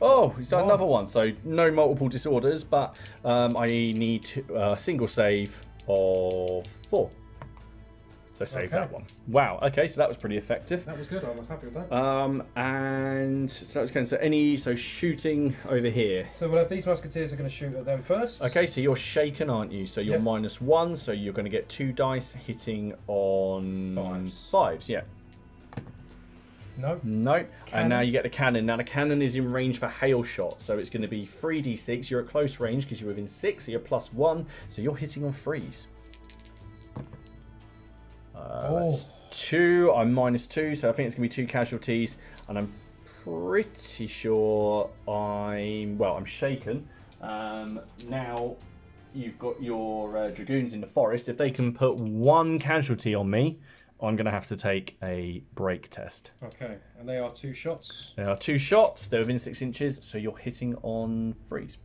[SPEAKER 1] Oh, he's done
[SPEAKER 2] Wow.
[SPEAKER 1] another one. So no multiple disorders, but um, I need a uh, single save of four. So save
[SPEAKER 2] Okay.
[SPEAKER 1] that one. Wow. Okay, so that was pretty effective.
[SPEAKER 2] That was good. I was happy with that.
[SPEAKER 1] Um, and so it's going. So any so shooting over here.
[SPEAKER 2] so we'll have these musketeers are going to shoot at them first.
[SPEAKER 1] Okay, so you're shaken, aren't you? So you're
[SPEAKER 2] Yep.
[SPEAKER 1] minus one, so you're going to get two dice hitting on
[SPEAKER 2] Fives.
[SPEAKER 1] fives. Yeah.
[SPEAKER 2] No.
[SPEAKER 1] No. And now you get the cannon. Now the cannon is in range for hail shot, so it's going to be 3d6. You're at close range because you're within six, so you're plus one, so you're hitting on threes.
[SPEAKER 2] Oh.
[SPEAKER 1] That's two. I'm minus two, so I think it's going to be two casualties, and I'm pretty sure I'm well. I'm shaken. Um, now you've got your uh, dragoons in the forest. If they can put one casualty on me, I'm going to have to take a break test.
[SPEAKER 2] Okay. And they are two shots.
[SPEAKER 1] They are two shots. They're within six inches, so you're hitting on threes.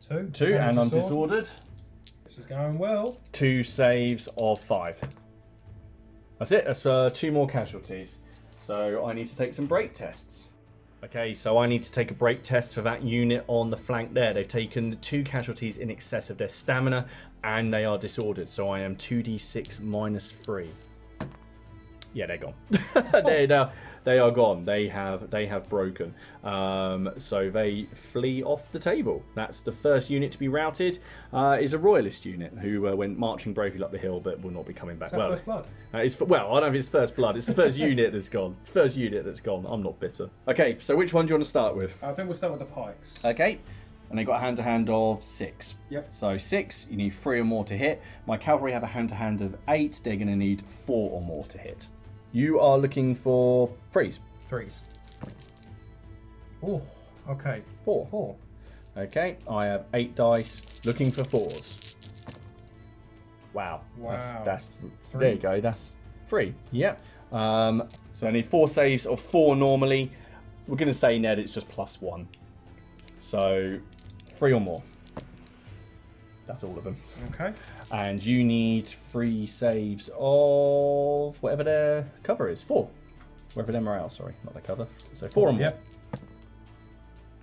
[SPEAKER 2] Two.
[SPEAKER 1] Two, and I'm disordered.
[SPEAKER 2] This is going well.
[SPEAKER 1] Two saves of five. That's it. That's uh, two more casualties. So I need to take some break tests. Okay, so I need to take a break test for that unit on the flank there. They've taken two casualties in excess of their stamina and they are disordered. So I am 2d6 minus 3. Yeah, they're gone. they now they are gone. They have they have broken. Um, so they flee off the table. That's the first unit to be routed. Uh, is a royalist unit who uh, went marching bravely up the hill, but will not be coming back.
[SPEAKER 2] Is that
[SPEAKER 1] well,
[SPEAKER 2] first blood?
[SPEAKER 1] uh, it's, well, I don't know if it's first blood. It's the first unit that's gone. First unit that's gone. I'm not bitter. Okay, so which one do you want to start with?
[SPEAKER 2] I think we'll start with the pikes.
[SPEAKER 1] Okay, and they got a hand to hand of six.
[SPEAKER 2] Yep.
[SPEAKER 1] So six, you need three or more to hit. My cavalry have a hand to hand of eight. They're going to need four or more to hit. You are looking for threes.
[SPEAKER 2] Threes. Oh, okay.
[SPEAKER 1] Four.
[SPEAKER 2] Four.
[SPEAKER 1] Okay, I have eight dice looking for fours. Wow. That's,
[SPEAKER 2] Wow.
[SPEAKER 1] that's
[SPEAKER 2] Three.
[SPEAKER 1] there you go. That's three. Yep. Um, so I need four saves of four normally. We're gonna say Ned, it's just plus one. So three or more. That's all of them.
[SPEAKER 2] Okay.
[SPEAKER 1] And you need three saves of whatever their cover is. Four. Whatever their morale, sorry, not their cover. So four or more.
[SPEAKER 2] Yep.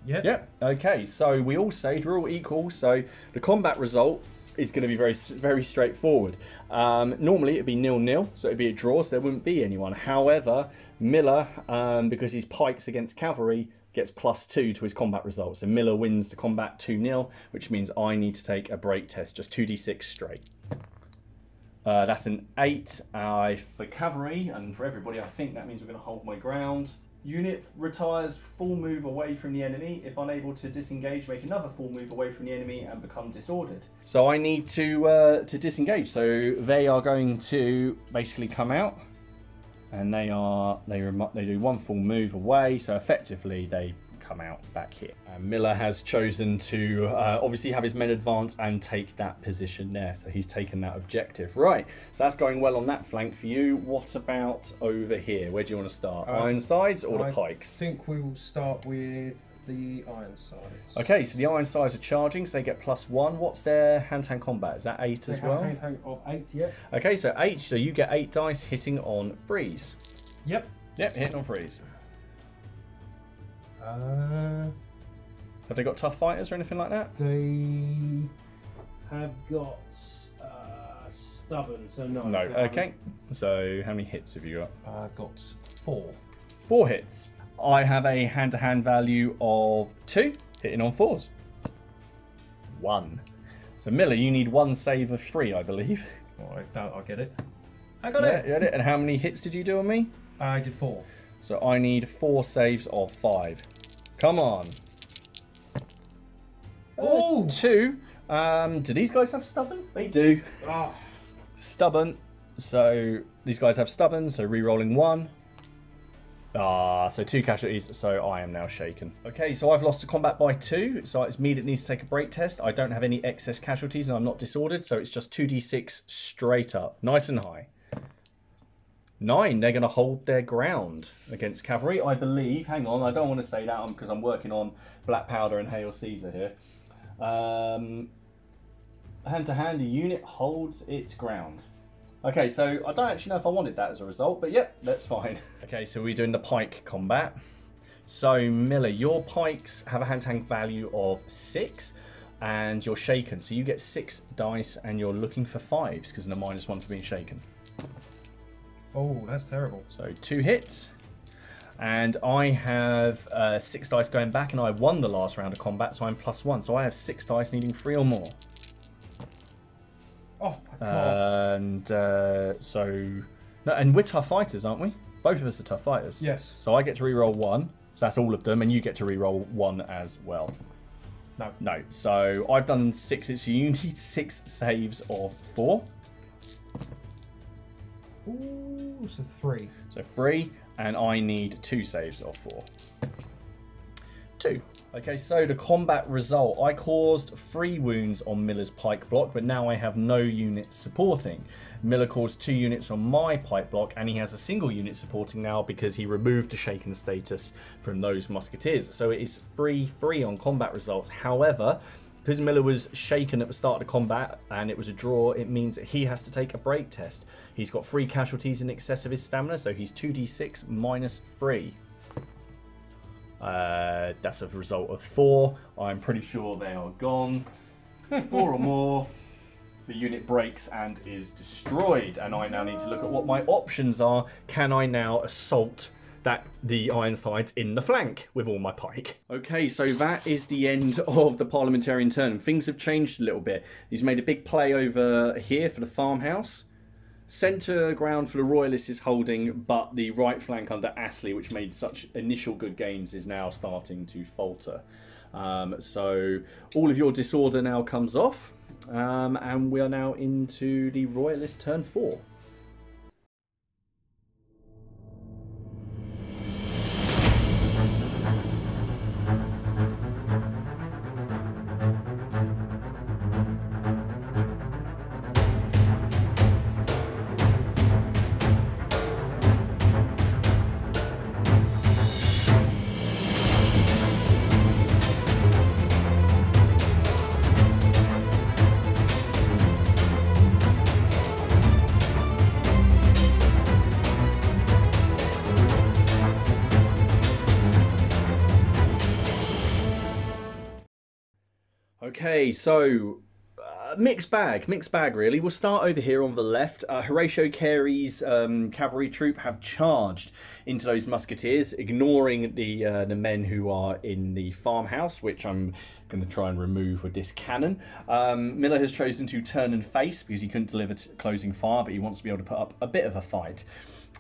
[SPEAKER 2] Yep.
[SPEAKER 1] Yep. Okay. So we all saved. We're all equal. So the combat result is going to be very, very straightforward. Um, normally it'd be nil nil, so it'd be a draw. So there wouldn't be anyone. However, Miller, um, because he's pikes against cavalry, gets plus two to his combat result. So Miller wins the combat two 0 which means I need to take a break test, just two d six straight. Uh, that's an eight uh, for cavalry, and for everybody, I think that means we're going to hold my ground. Unit retires full move away from the enemy. If unable to disengage, make another full move away from the enemy and become disordered. So I need to uh, to disengage. So they are going to basically come out, and they are they remo- they do one full move away. So effectively, they come out back here. And Miller has chosen to uh, obviously have his men advance and take that position there. So he's taken that objective. Right. So that's going well on that flank for you. What about over here? Where do you want to start?
[SPEAKER 2] Uh,
[SPEAKER 1] Ironsides or the pikes?
[SPEAKER 2] I think we will start with the Ironsides.
[SPEAKER 1] Okay, so the Ironsides are charging, so they get plus one. What's their hand-to-hand combat? Is that eight
[SPEAKER 2] They
[SPEAKER 1] as well?
[SPEAKER 2] a hand of eight, yep.
[SPEAKER 1] Okay, so eight. So you get eight dice hitting on freeze.
[SPEAKER 2] Yep.
[SPEAKER 1] Yep, hitting on freeze.
[SPEAKER 2] Uh,
[SPEAKER 1] Have they got tough fighters or anything like that?
[SPEAKER 2] they have got uh, stubborn, so no.
[SPEAKER 1] No. Okay. So how many hits have you got?
[SPEAKER 2] I've got four.
[SPEAKER 1] Four hits. I have a hand-to-hand value of two, hitting on fours. One. So Miller, you need one save of three, I believe.
[SPEAKER 2] All right, that, I get it. I got
[SPEAKER 1] Yeah,
[SPEAKER 2] it.
[SPEAKER 1] you had it. And how many hits did you do on me?
[SPEAKER 2] I did four.
[SPEAKER 1] So I need four saves of five. Come on.
[SPEAKER 2] Oh!
[SPEAKER 1] Two. Um, do these guys have stubborn? They do.
[SPEAKER 2] Ah,
[SPEAKER 1] Stubborn. So these guys have stubborn, so re-rolling one. Ah, so two casualties, so I am now shaken. Okay, so I've lost to combat by two, so it's me that needs to take a break test. I don't have any excess casualties and I'm not disordered, so it's just 2d6 straight up. Nice and high. Nine, they're going to hold their ground against cavalry, I believe. Hang on, I don't want to say that because I'm working on Black Powder and Hail Caesar here. Um, hand to hand, a unit holds its ground. Okay, so I don't actually know if I wanted that as a result, but yep, that's fine. okay, so we're doing the pike combat. So Miller, your pikes have a hand to hand value of six, and you're shaken. So you get six dice, and you're looking for fives because of the minus one for being shaken.
[SPEAKER 2] oh, that's terrible.
[SPEAKER 1] So two hits. And I have uh, six dice going back, and I won the last round of combat, so I'm plus one. So I have six dice needing three or more. And uh, so, no, and we're tough fighters, aren't we? Both of us are tough fighters.
[SPEAKER 2] yes.
[SPEAKER 1] So I get to reroll one, so that's all of them, and you get to reroll one as well.
[SPEAKER 2] No.
[SPEAKER 1] No. So I've done six. So you need six saves of four.
[SPEAKER 2] Ooh, so three.
[SPEAKER 1] So three, and I need two saves of four. Two. Okay, so the combat result. I caused three wounds on Miller's pike block, but now I have no units supporting. Miller caused two units on my pike block, and he has a single unit supporting now because he removed the shaken status from those musketeers. So it is 3 3 on combat results. However, because Miller was shaken at the start of the combat and it was a draw, it means that he has to take a break test. He's got three casualties in excess of his stamina, so he's 2d6 minus 3. Uh, that's a result of 4. I'm pretty sure they are gone. 4 or more. The unit breaks and is destroyed, and I now need to look at what my options are. Can I now assault that the Ironsides in the flank with all my pike. Okay, so that is the end of the parliamentarian turn, things have changed a little bit. He's made a big play over here for the farmhouse. Centre ground for the Royalists is holding, but the right flank under Astley, which made such initial good gains, is now starting to falter. Um, so all of your disorder now comes off, um, and we are now into the Royalist turn four. So uh, mixed bag, mixed bag really. We'll start over here on the left. Uh, Horatio Carey's um, cavalry troop have charged into those musketeers, ignoring the uh, the men who are in the farmhouse, which I'm going to try and remove with this cannon. Um, Miller has chosen to turn and face because he couldn't deliver t- closing fire, but he wants to be able to put up a bit of a fight.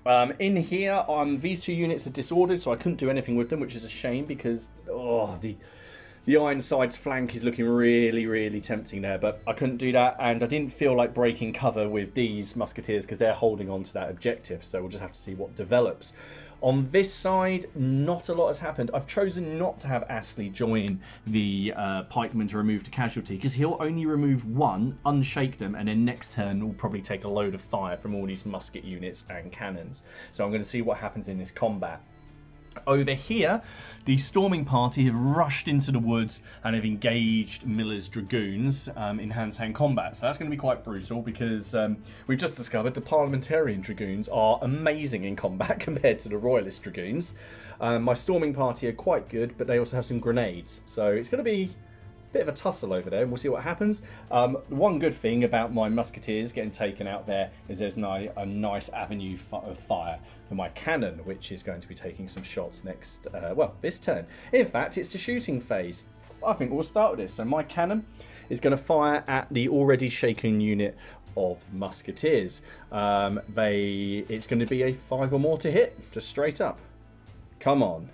[SPEAKER 1] Um, in here, um, these two units are disordered, so I couldn't do anything with them, which is a shame because oh the the Ironsides flank is looking really, really tempting there, but I couldn't do that, and I didn't feel like breaking cover with these musketeers because they're holding on to that objective. So we'll just have to see what develops. On this side, not a lot has happened. I've chosen not to have Astley join the uh, pikemen to remove the casualty because he'll only remove one, unshake them, and then next turn will probably take a load of fire from all these musket units and cannons. So I'm going to see what happens in this combat. Over here, the storming party have rushed into the woods and have engaged Miller's dragoons um, in hand-to-hand combat. So that's going to be quite brutal because um, we've just discovered the parliamentarian dragoons are amazing in combat compared to the royalist dragoons. Um, my storming party are quite good, but they also have some grenades, so it's going to be bit of a tussle over there, and we'll see what happens. Um, one good thing about my musketeers getting taken out there is there's ni- a nice avenue of fire for my cannon, which is going to be taking some shots next, uh, well, this turn. In fact, it's the shooting phase. I think we'll start with this. So my cannon is going to fire at the already shaken unit of musketeers. Um, they, it's going to be a five or more to hit, just straight up. Come on.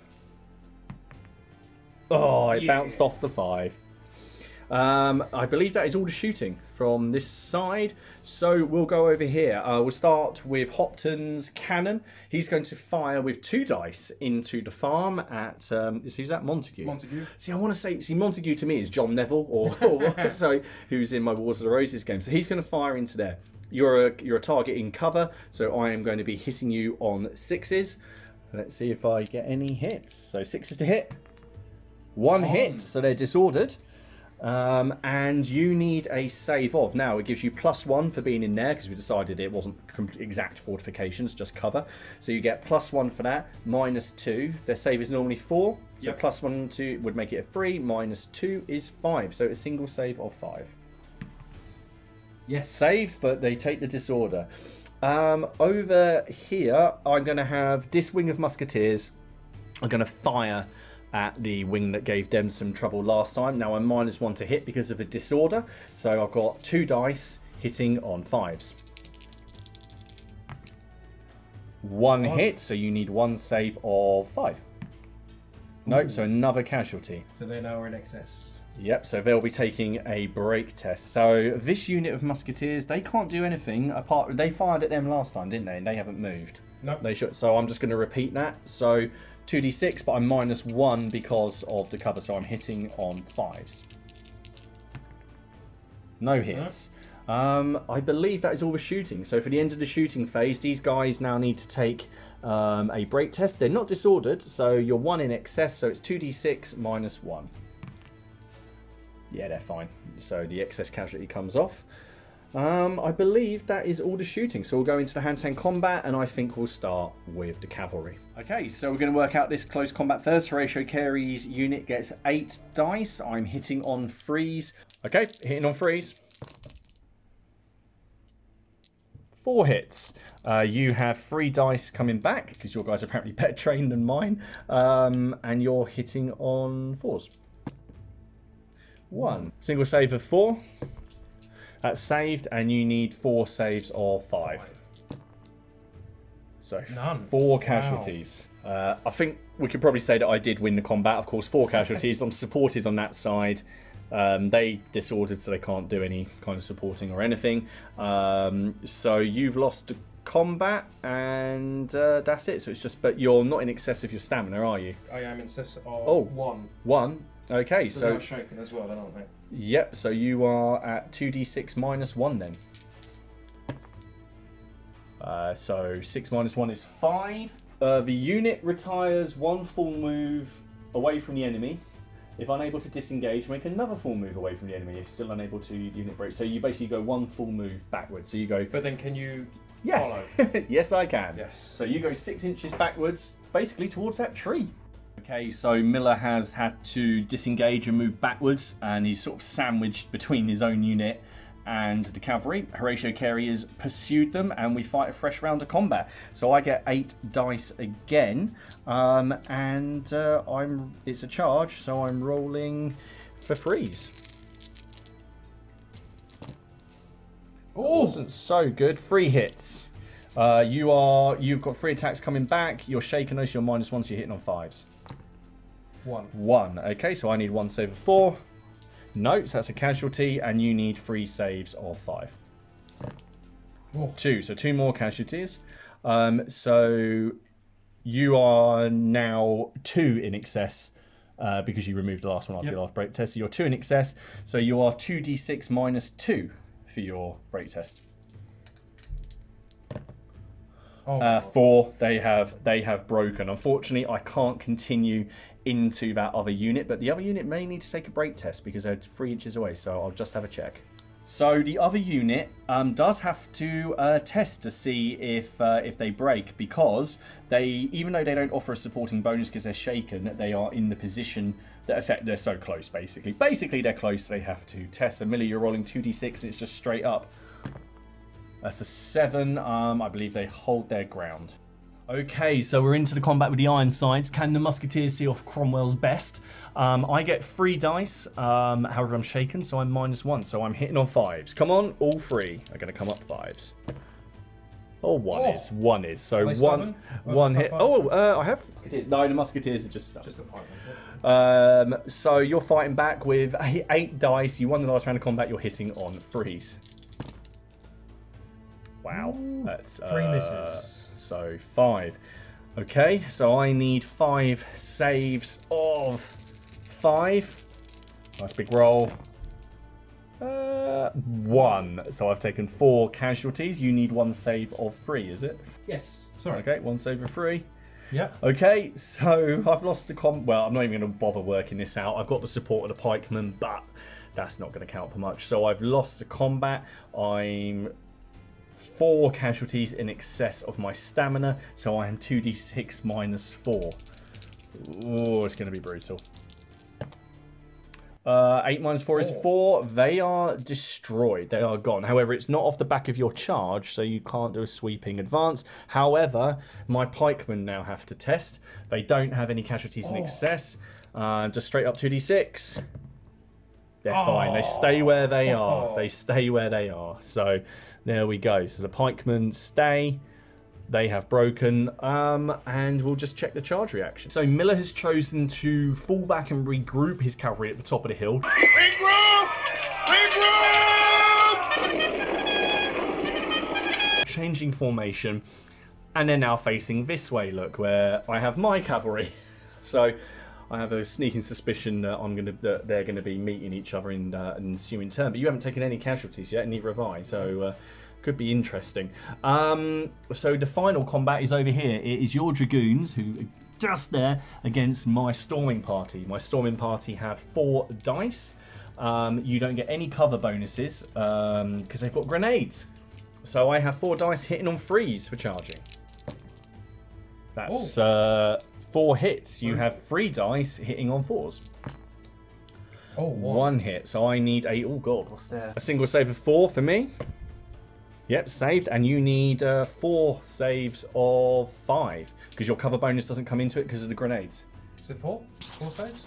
[SPEAKER 1] Oh, it
[SPEAKER 2] Yeah.
[SPEAKER 1] bounced off the five. Um, I believe that is all the shooting from this side. So we'll go over here. Uh, we'll start with Hopton's cannon. He's going to fire with two dice into the farm at um, is who's that Montague?
[SPEAKER 2] Montague.
[SPEAKER 1] See, I want to say, see, Montague to me is John Neville, or, or so who's in my Wars of the Roses game. So he's going to fire into there. You're a you're a target in cover, so I am going to be hitting you on sixes. Let's see if I get any hits. So sixes to hit, one hit. So they're disordered. Um, and you need a save of. Now, it gives you plus one for being in there because we decided it wasn't exact fortifications, just cover. So you get plus one for that, minus two. Their save is normally four. So
[SPEAKER 2] Yep.
[SPEAKER 1] plus one two would make it a three, minus two is five. So a single save of five.
[SPEAKER 2] Yes.
[SPEAKER 1] Save, but they take the disorder. Um, over here, I'm going to have this wing of musketeers. I'm going to fire at the wing that gave them some trouble last time. Now I'm minus one to hit because of a disorder. So I've got two dice hitting on fives. One
[SPEAKER 2] One.
[SPEAKER 1] hit, so you need one save of five. No, so another casualty.
[SPEAKER 2] So they're now are in excess.
[SPEAKER 1] Yep, so they'll be taking a break test. So this unit of musketeers, they can't do anything apart. They fired at them last time, didn't they? And they haven't moved.
[SPEAKER 2] No.
[SPEAKER 1] They should. So I'm just going to repeat that. So 2d6, but I'm minus one because of the cover. So I'm hitting on fives. No hits. Um, I believe that is all the shooting. So for the end of the shooting phase, these guys now need to take um, a break test. They're not disordered, so you're one in excess. So it's 2d6 minus one. Yeah, they're fine. So the excess casualty comes off. Um, I believe that is all the shooting. So we'll go into the hand-to-hand combat, and I think we'll start with the cavalry. Okay, so we're going to work out this close combat first. Horatio Carey's unit gets eight dice. I'm hitting on freeze. Okay, hitting on freeze. Four hits. Uh, you have three dice coming back because your guys are apparently better trained than mine, um, and you're hitting on fours. One single save of four. That's saved, and you need four saves or five. So
[SPEAKER 2] None.
[SPEAKER 1] four
[SPEAKER 2] Wow.
[SPEAKER 1] casualties. Uh, I think we could probably say that I did win the combat. Of course, four casualties. I'm supported on that side. Um, they disordered, so they can't do any kind of supporting or anything. Um, so you've lost the combat, and uh, that's it. So it's just, but you're not in excess of your stamina, are you?
[SPEAKER 2] I am in excess of
[SPEAKER 1] Oh.
[SPEAKER 2] one.
[SPEAKER 1] One. Okay,
[SPEAKER 2] So they're shaken as well, then aren't they?
[SPEAKER 1] Yep, so you are at 2d6 minus 1 then. Uh, so 6 minus 1 is 5. Uh, the unit retires one full move away from the enemy. If unable to disengage, make another full move away from the enemy. If still unable to, unit break. So you basically go one full move backwards. So you go.
[SPEAKER 2] But then can you
[SPEAKER 1] Yeah.
[SPEAKER 2] follow?
[SPEAKER 1] yes, I can.
[SPEAKER 2] Yes.
[SPEAKER 1] So you go six inches backwards, basically towards that tree. Okay, so Miller has had to disengage and move backwards, and he's sort of sandwiched between his own unit and the cavalry. Horatio Carey has pursued them, and we fight a fresh round of combat. So I get eight dice again, um, and uh, I'm it's a charge, so I'm rolling for freeze. wasn't so good. Three hits. Uh, you are you've got three attacks coming back. You're shaken as you're minus one, so you're hitting on fives.
[SPEAKER 2] One.
[SPEAKER 1] One. Okay, so I need one save of four. No, so that's a casualty, and you need three saves of five.
[SPEAKER 2] Oh.
[SPEAKER 1] Two. So two more casualties. Um, so you are now two in excess. Uh, because you removed the last one after
[SPEAKER 2] Yep.
[SPEAKER 1] your last break test, so you're two in excess. So you are two d6 minus two for your break test.
[SPEAKER 2] Oh,
[SPEAKER 1] Uh, four, they have they have broken. Unfortunately, I can't continue into that other unit, but the other unit may need to take a break test because they're three inches away. So I'll just have a check. So the other unit um, does have to uh, test to see if uh, if they break because they even though they don't offer a supporting bonus because they're shaken, they are in the position that affect. They're so close, basically. Basically, they're close. They have to test. So Millie, you're rolling two d6, and it's just straight up. That's a seven. Um, I believe they hold their ground.
[SPEAKER 3] Okay, so we're into the combat with the Ironsides. Can the Musketeers see off Cromwell's best?
[SPEAKER 1] Um, I get three dice. Um, however, I'm shaken, so I'm minus one. So I'm hitting on fives. Come on, all three are going to come up fives. Oh, one
[SPEAKER 2] Oh.
[SPEAKER 1] is. One is. So one,
[SPEAKER 2] stubborn?
[SPEAKER 1] One hit. Oh, uh, I have. Musketeers. No, the musketeers are just stuck.
[SPEAKER 2] Just pipe.
[SPEAKER 1] Um, so you're fighting back with eight, eight dice. You won the last round of combat. You're hitting on threes. Wow, that's
[SPEAKER 2] Three
[SPEAKER 1] uh,
[SPEAKER 2] misses.
[SPEAKER 1] So five. Okay, so I need five saves of five. Nice big roll. Uh, one. So I've taken four casualties. You need one save of three, is it?
[SPEAKER 2] Yes. Sorry.
[SPEAKER 1] Okay, one save of three.
[SPEAKER 2] Yeah.
[SPEAKER 1] Okay, so I've lost the com. Well, I'm not even going to bother working this out. I've got the support of the pikemen, but that's not going to count for much. So I've lost the combat. I'm four casualties in excess of my stamina, so I am 2d6 minus four. Oh, it's going to be brutal. Uh, 8 minus 4 is
[SPEAKER 2] Four.
[SPEAKER 1] They are destroyed. They are gone. However, it's not off the back of your charge, so you can't do a sweeping advance. However, my pikemen now have to test. They don't have any casualties in excess. Uh, just straight up 2d6. They're fine. They stay where they are. They stay where they are. So there we go. So the pikemen stay. They have broken, um, and we'll just check the charge reaction. So Miller has chosen to fall back and regroup his cavalry at the top of the hill.
[SPEAKER 4] Regroup! Regroup!
[SPEAKER 1] changing formation, and they're now facing this way. Look, where I have my cavalry. so I have a sneaking suspicion that I'm gonna that they're gonna be meeting each other in uh, an ensuing turn. But you haven't taken any casualties yet, neither have I. So. Uh, could be interesting. Um, so the final combat is over here. It is your dragoons who are
[SPEAKER 3] just there against my storming party. My storming party have four dice. Um, you don't get any cover bonuses because they've got grenades. So I have four dice hitting on freeze for charging. That's uh, four hits. You have three dice hitting on fours.
[SPEAKER 2] Oh, one.
[SPEAKER 3] One hit. So I need a. Oh god, what's there? A single save of four for me. Yep, saved. And you need uh, four saves of five because your cover bonus doesn't come into it because of the grenades.
[SPEAKER 2] Is it four? Four saves?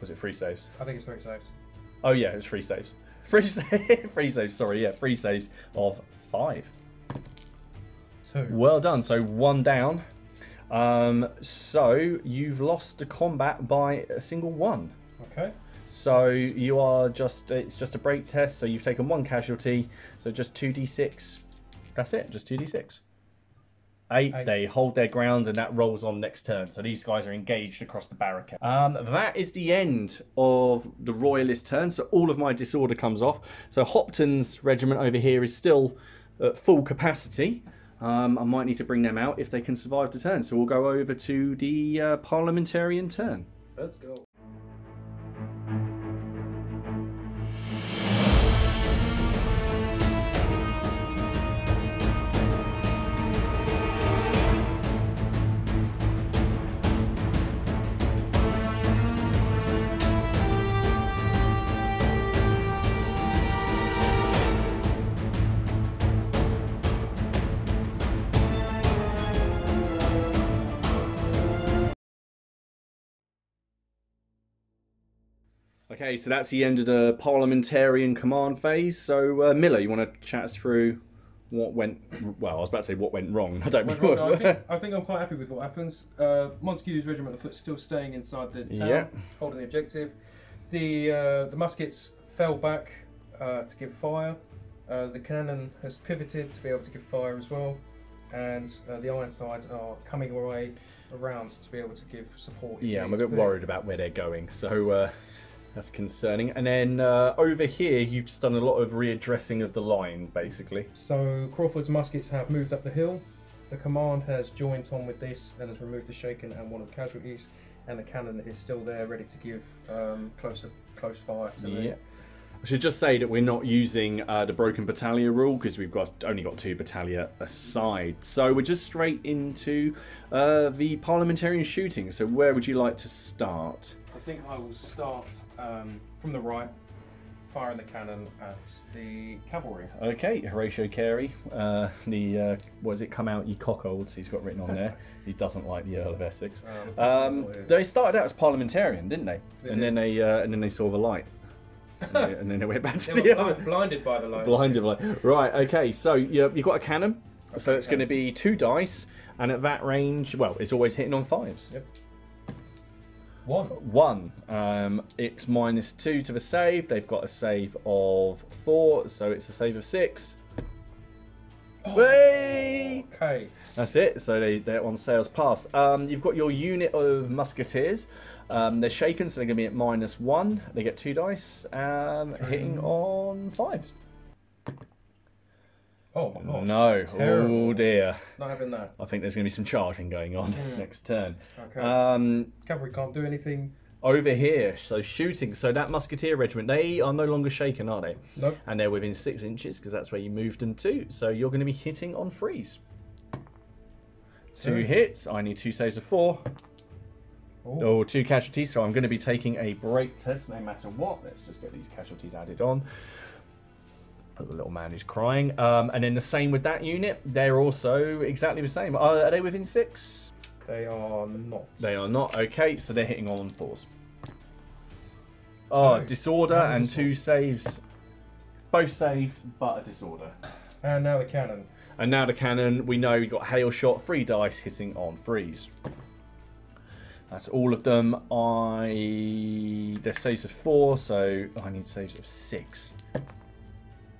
[SPEAKER 3] Was it three saves?
[SPEAKER 2] I think it's three saves.
[SPEAKER 3] Oh yeah, it was three saves. Three, save, free saves. Sorry, yeah, three saves of five.
[SPEAKER 2] Two.
[SPEAKER 3] Well done. So one down. Um, so you've lost the combat by a single one.
[SPEAKER 2] Okay.
[SPEAKER 3] So you are just it's just a break test. So you've taken one casualty. So just two d six. That's it. Just two d six. Eight,
[SPEAKER 2] Eight.
[SPEAKER 3] They hold their ground, and that rolls on next turn. So these guys are engaged across the barricade. Um, that is the end of the royalist turn. So all of my disorder comes off. So Hopton's regiment over here is still at full capacity. Um, I might need to bring them out if they can survive the turn. So we'll go over to the uh, parliamentarian turn.
[SPEAKER 2] Let's go.
[SPEAKER 1] Okay, so that's the end of the parliamentarian command phase. So, uh, Miller, you want to chat us through what went well? I was about to say what went wrong. I don't mean
[SPEAKER 2] Well, no, I, think, I think I'm quite happy with what happens. Uh, Montague's regiment of foot still staying inside the town,
[SPEAKER 1] Yeah.
[SPEAKER 2] holding the objective. The uh, the muskets fell back uh, to give fire. Uh, the cannon has pivoted to be able to give fire as well, and uh, the Ironsides are coming away around to be able to give support.
[SPEAKER 1] Yeah, I'm a bit worried about where they're going. So uh, that's concerning. And then uh, over here, you've just done a lot of readdressing of the line, basically.
[SPEAKER 2] So Crawford's muskets have moved up the hill. The command has joined on with this and has removed the shaken and one of the casualties, and the cannon is still there, ready to give um, close close fire to the
[SPEAKER 1] Yeah. I should just say that we're not using uh, the broken battalion rule because we've got only got two battalion aside. So we're just straight into uh, the parliamentarian shooting. So where would you like to start?
[SPEAKER 2] I think I will start um, from the right, firing the cannon at the cavalry.
[SPEAKER 1] Okay, Horatio Carey. Uh, the uh, what does it come out? You cockolds. He's got written on there. he doesn't like the Earl of Essex.
[SPEAKER 2] Um,
[SPEAKER 1] Um, they started out as parliamentarian, didn't they?
[SPEAKER 2] They
[SPEAKER 1] and
[SPEAKER 2] did.
[SPEAKER 1] then they uh, and then they saw the light, and, they, and then it went back to the other.
[SPEAKER 2] blinded by the light.
[SPEAKER 1] Blinded by. Right. Okay. So you you've got a cannon. so it's going to be two dice, and at that range, well, it's always hitting on fives.
[SPEAKER 2] Yep. One.
[SPEAKER 1] One. Um, it's minus two to the save. They've got a save of four, so it's a save of six.
[SPEAKER 2] Okay.
[SPEAKER 1] That's it. So they, they're on sales pass. Um, you've got your unit of musketeers. Um, they're shaken, so they're going to be at minus one. They get two dice, um, hitting on fives.
[SPEAKER 2] Oh my god.
[SPEAKER 1] No.
[SPEAKER 2] Terrible.
[SPEAKER 1] Oh dear.
[SPEAKER 2] Not having that.
[SPEAKER 1] I think there's going to be some charging going on next turn.
[SPEAKER 2] Okay.
[SPEAKER 1] Um,
[SPEAKER 2] Cavalry can't do anything.
[SPEAKER 1] Over here, so shooting. So that musketeer regiment, they are no longer shaken, are they?
[SPEAKER 2] Nope.
[SPEAKER 1] And they're within six inches because that's where you moved them to. So you're going to be hitting on freeze. Two hits. I need two saves of four.
[SPEAKER 2] Oh.
[SPEAKER 1] Oh, two casualties. So I'm going to be taking a break test no matter what. Let's just get these casualties added on. Put the little man who's crying. Um, and then the same with that unit. They're also exactly the same. Are, are they within six?
[SPEAKER 2] They are not.
[SPEAKER 1] They are not. Okay, so they're hitting on fours. Oh,
[SPEAKER 2] Two.
[SPEAKER 1] disorder
[SPEAKER 2] And
[SPEAKER 1] two saves. Both saved, but a disorder.
[SPEAKER 2] And now the cannon.
[SPEAKER 1] And now the cannon, we know we got hail shot, three dice hitting on freeze. That's all of them. I their saves of four, so I need saves of six.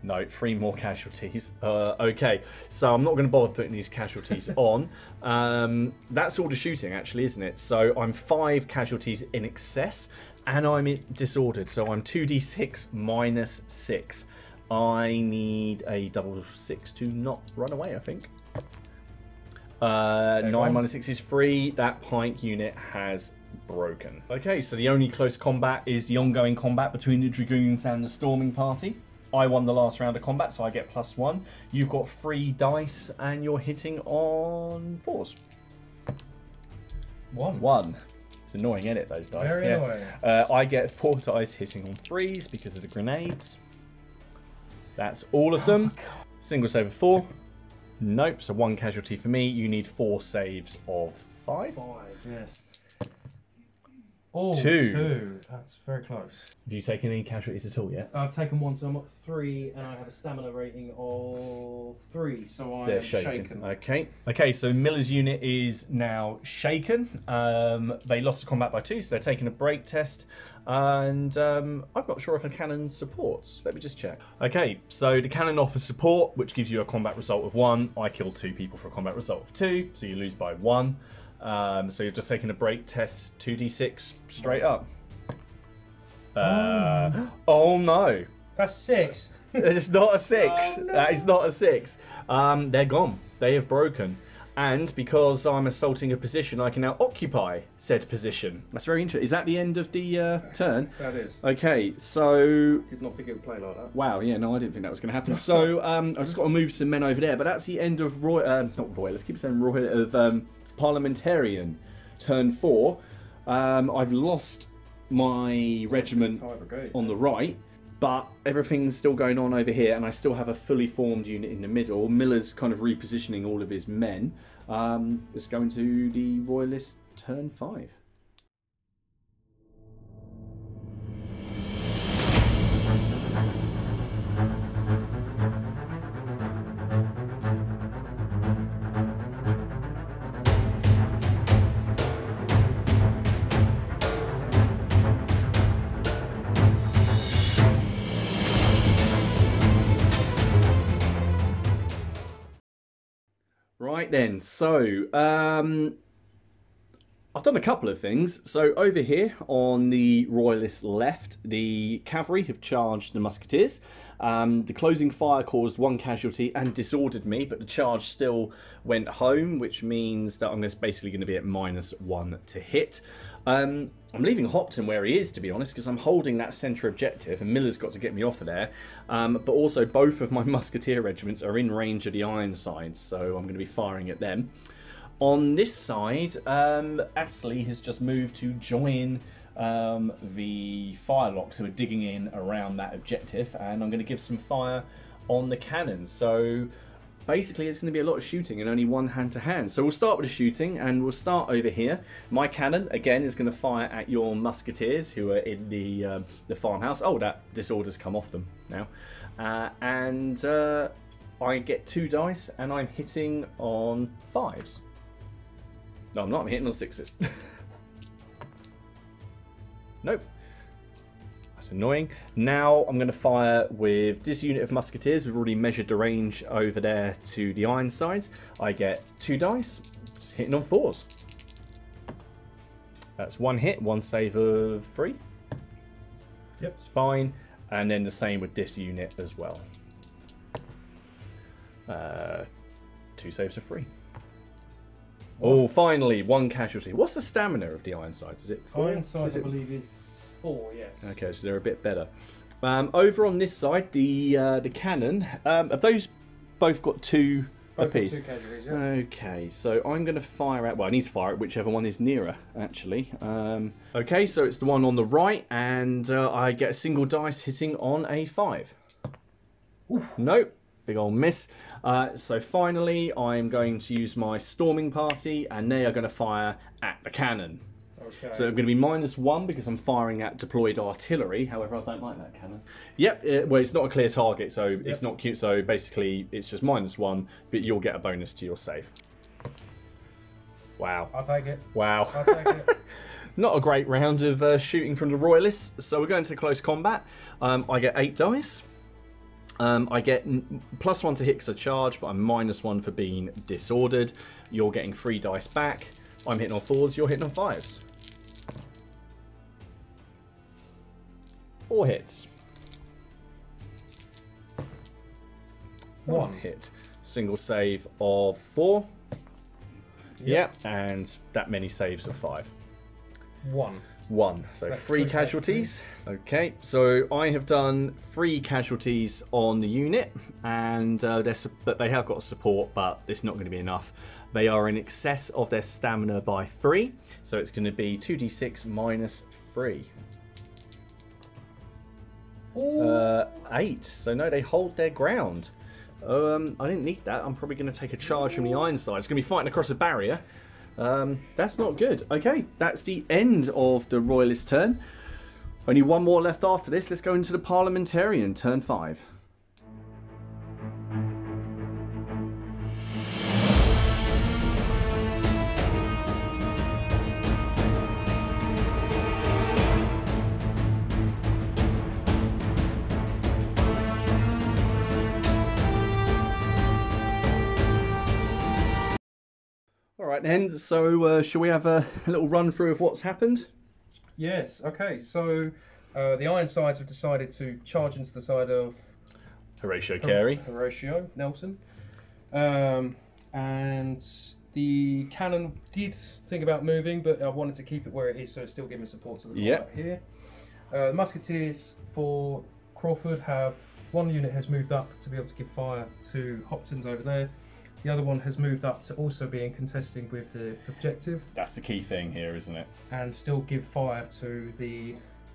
[SPEAKER 1] No, three more casualties. Uh, okay, so I'm not going to bother putting these casualties on. Um, that's all the shooting, actually, isn't it? So I'm five casualties in excess, and I'm disordered. So I'm 2d6 minus six. I need a double six to not run away, I think. Uh, 9 minus 6 is three. That pike unit has broken. Okay, so the only close combat is the ongoing combat between the Dragoons and the Storming Party. I won the last round of combat, so I get plus one. You've got three dice, and you're hitting on fours.
[SPEAKER 2] One.
[SPEAKER 1] One. It's annoying, isn't it, those dice?
[SPEAKER 2] Very
[SPEAKER 1] Yeah.
[SPEAKER 2] annoying.
[SPEAKER 1] Uh, I get four dice hitting on threes because of the grenades. That's all of them. Single save of four. Nope, so one casualty for me. You need four saves of five.
[SPEAKER 2] Five, yes. Oh,
[SPEAKER 1] Two.
[SPEAKER 2] two. That's very close.
[SPEAKER 1] Have you taken any casualties at all yet?
[SPEAKER 2] I've taken one, so I'm at three, and I have a stamina rating of three, so I
[SPEAKER 1] They're
[SPEAKER 2] am
[SPEAKER 1] shaken.
[SPEAKER 2] shaken.
[SPEAKER 1] Okay. Okay, so Miller's unit is now shaken. Um, they lost the combat by two, so they're taking a break test. And um, I'm not sure if a cannon supports. Let me just check. Okay, so the cannon offers support, which gives you a combat result of one. I kill two people for a combat result of two, so you lose by one. Um, so you're just taking a break test 2d6 straight up. Uh, oh no.
[SPEAKER 2] That's six.
[SPEAKER 1] It's not a six.
[SPEAKER 2] Oh, no.
[SPEAKER 1] That is not a six. Um, they're gone. They have broken. And because I'm assaulting a position, I can now occupy said position. That's very interesting. Is that the end of the uh, turn?
[SPEAKER 2] That is.
[SPEAKER 1] Okay, so
[SPEAKER 2] Did not think it would play like that.
[SPEAKER 1] wow, yeah, no, I didn't think that was going to happen. So um, I've just got to move some men over there. But that's the end of Roy. Uh, not Royal. Let's keep saying Royal of um, Parliamentarian. Turn four. Um, I've lost my regiment on the right, but everything's still going on over here, and I still have a fully formed unit in the middle. Miller's kind of repositioning all of his men. Um, it's going to the Royalist turn five. Right then, so um, I've done a couple of things. So over here on the royalist left, the cavalry have charged the musketeers. Um, the closing fire caused one casualty and disordered me, but the charge still went home, which means that I'm just basically going to be at minus one to hit. Um, I'm leaving Hopton where he is, to be honest, because I'm holding that centre objective, and Miller's got to get me off of there. Um, but also, both of my musketeer regiments are in range of the Ironsides, so I'm going to be firing at them. On this side, um, Astley has just moved to join um, the firelocks who are digging in around that objective, and I'm going to give some fire on the cannons. So basically, it's going to be a lot of shooting and only one hand to hand. So we'll start with the shooting, and we'll start over here. My cannon again is going to fire at your musketeers who are in the um the farmhouse. Oh, that disorder's come off them now, uh, and. Uh, I get two dice and I'm hitting on fives. No, I'm not. I'm hitting on sixes. nope. That's annoying. Now I'm going to fire with this unit of musketeers. We've already measured the range over there to the Ironsides. I get two dice, just hitting on fours. That's one hit, one save of three.
[SPEAKER 2] Yep.
[SPEAKER 1] It's fine. And then the same with this unit as well. Uh, two saves of three. Oh, finally, one casualty. What's the stamina of the Ironsides? Is it four?
[SPEAKER 2] Ironside,
[SPEAKER 1] Is
[SPEAKER 2] I believe, is four, yes.
[SPEAKER 1] Okay, so they're a bit better. Um, over on this side, the uh, the cannon. Um, have those both got two
[SPEAKER 2] Both got
[SPEAKER 1] apiece?
[SPEAKER 2] two casualties, yeah.
[SPEAKER 1] Okay, so I'm going to fire at. Well, I need to fire at whichever one is nearer, actually. Um, okay, so it's the one on the right, and uh, I get a single dice hitting on a five. Nope, big old miss. Uh, so finally, I'm going to use my storming party, and they are going to fire at the cannon.
[SPEAKER 2] Okay.
[SPEAKER 1] So I'm going to be minus one because I'm firing at deployed artillery. However, I don't like that cannon. Yep. It, well, it's not a clear target, so it's not cute. So basically, it's just minus one, but you'll get a bonus to your save. Wow.
[SPEAKER 2] I'll take it.
[SPEAKER 1] Wow.
[SPEAKER 2] I'll take it.
[SPEAKER 1] Not a great round of uh, shooting from the royalists. So we're going to close combat. Um, I get eight dice. Um, I get n- plus one to hit 'cause I charge, but I'm minus one for being disordered. You're getting three dice back. I'm hitting on fours. You're hitting on fives. Four hits. One hit. Single save of four. Yep. And that many saves of five.
[SPEAKER 2] One.
[SPEAKER 1] One. So
[SPEAKER 2] that's
[SPEAKER 1] three
[SPEAKER 2] three
[SPEAKER 1] casualties. Okay. So I have done three casualties on the unit, and uh, they're, but they have got support, but it's not going to be enough. They are in excess of their stamina by three, so it's going to be two d six minus three. Uh, eight. So no, they hold their ground. Um, I didn't need that. I'm probably going to take a charge from the iron side. It's going to be fighting across a barrier. Um, that's not good. Okay, that's the end of the royalist turn. Only one more left after this. Let's go into the parliamentarian turn five. Right, then. So, uh, shall we have a little run through of what's happened?
[SPEAKER 2] Yes. Okay. So uh, the Ironsides have decided to charge into the side of
[SPEAKER 1] Horatio Carey.
[SPEAKER 2] Horatio Nelson, um, and the cannon did think about moving, but I wanted to keep it where it is, so it's still giving support to the
[SPEAKER 1] Yep.
[SPEAKER 2] combat here. Uh, the Musketeers for Crawford have one unit has moved up to be able to give fire to Hoptons over there. The other one has moved up to also being contesting with the objective
[SPEAKER 1] That's the key thing here, isn't it?
[SPEAKER 2] and still give fire to the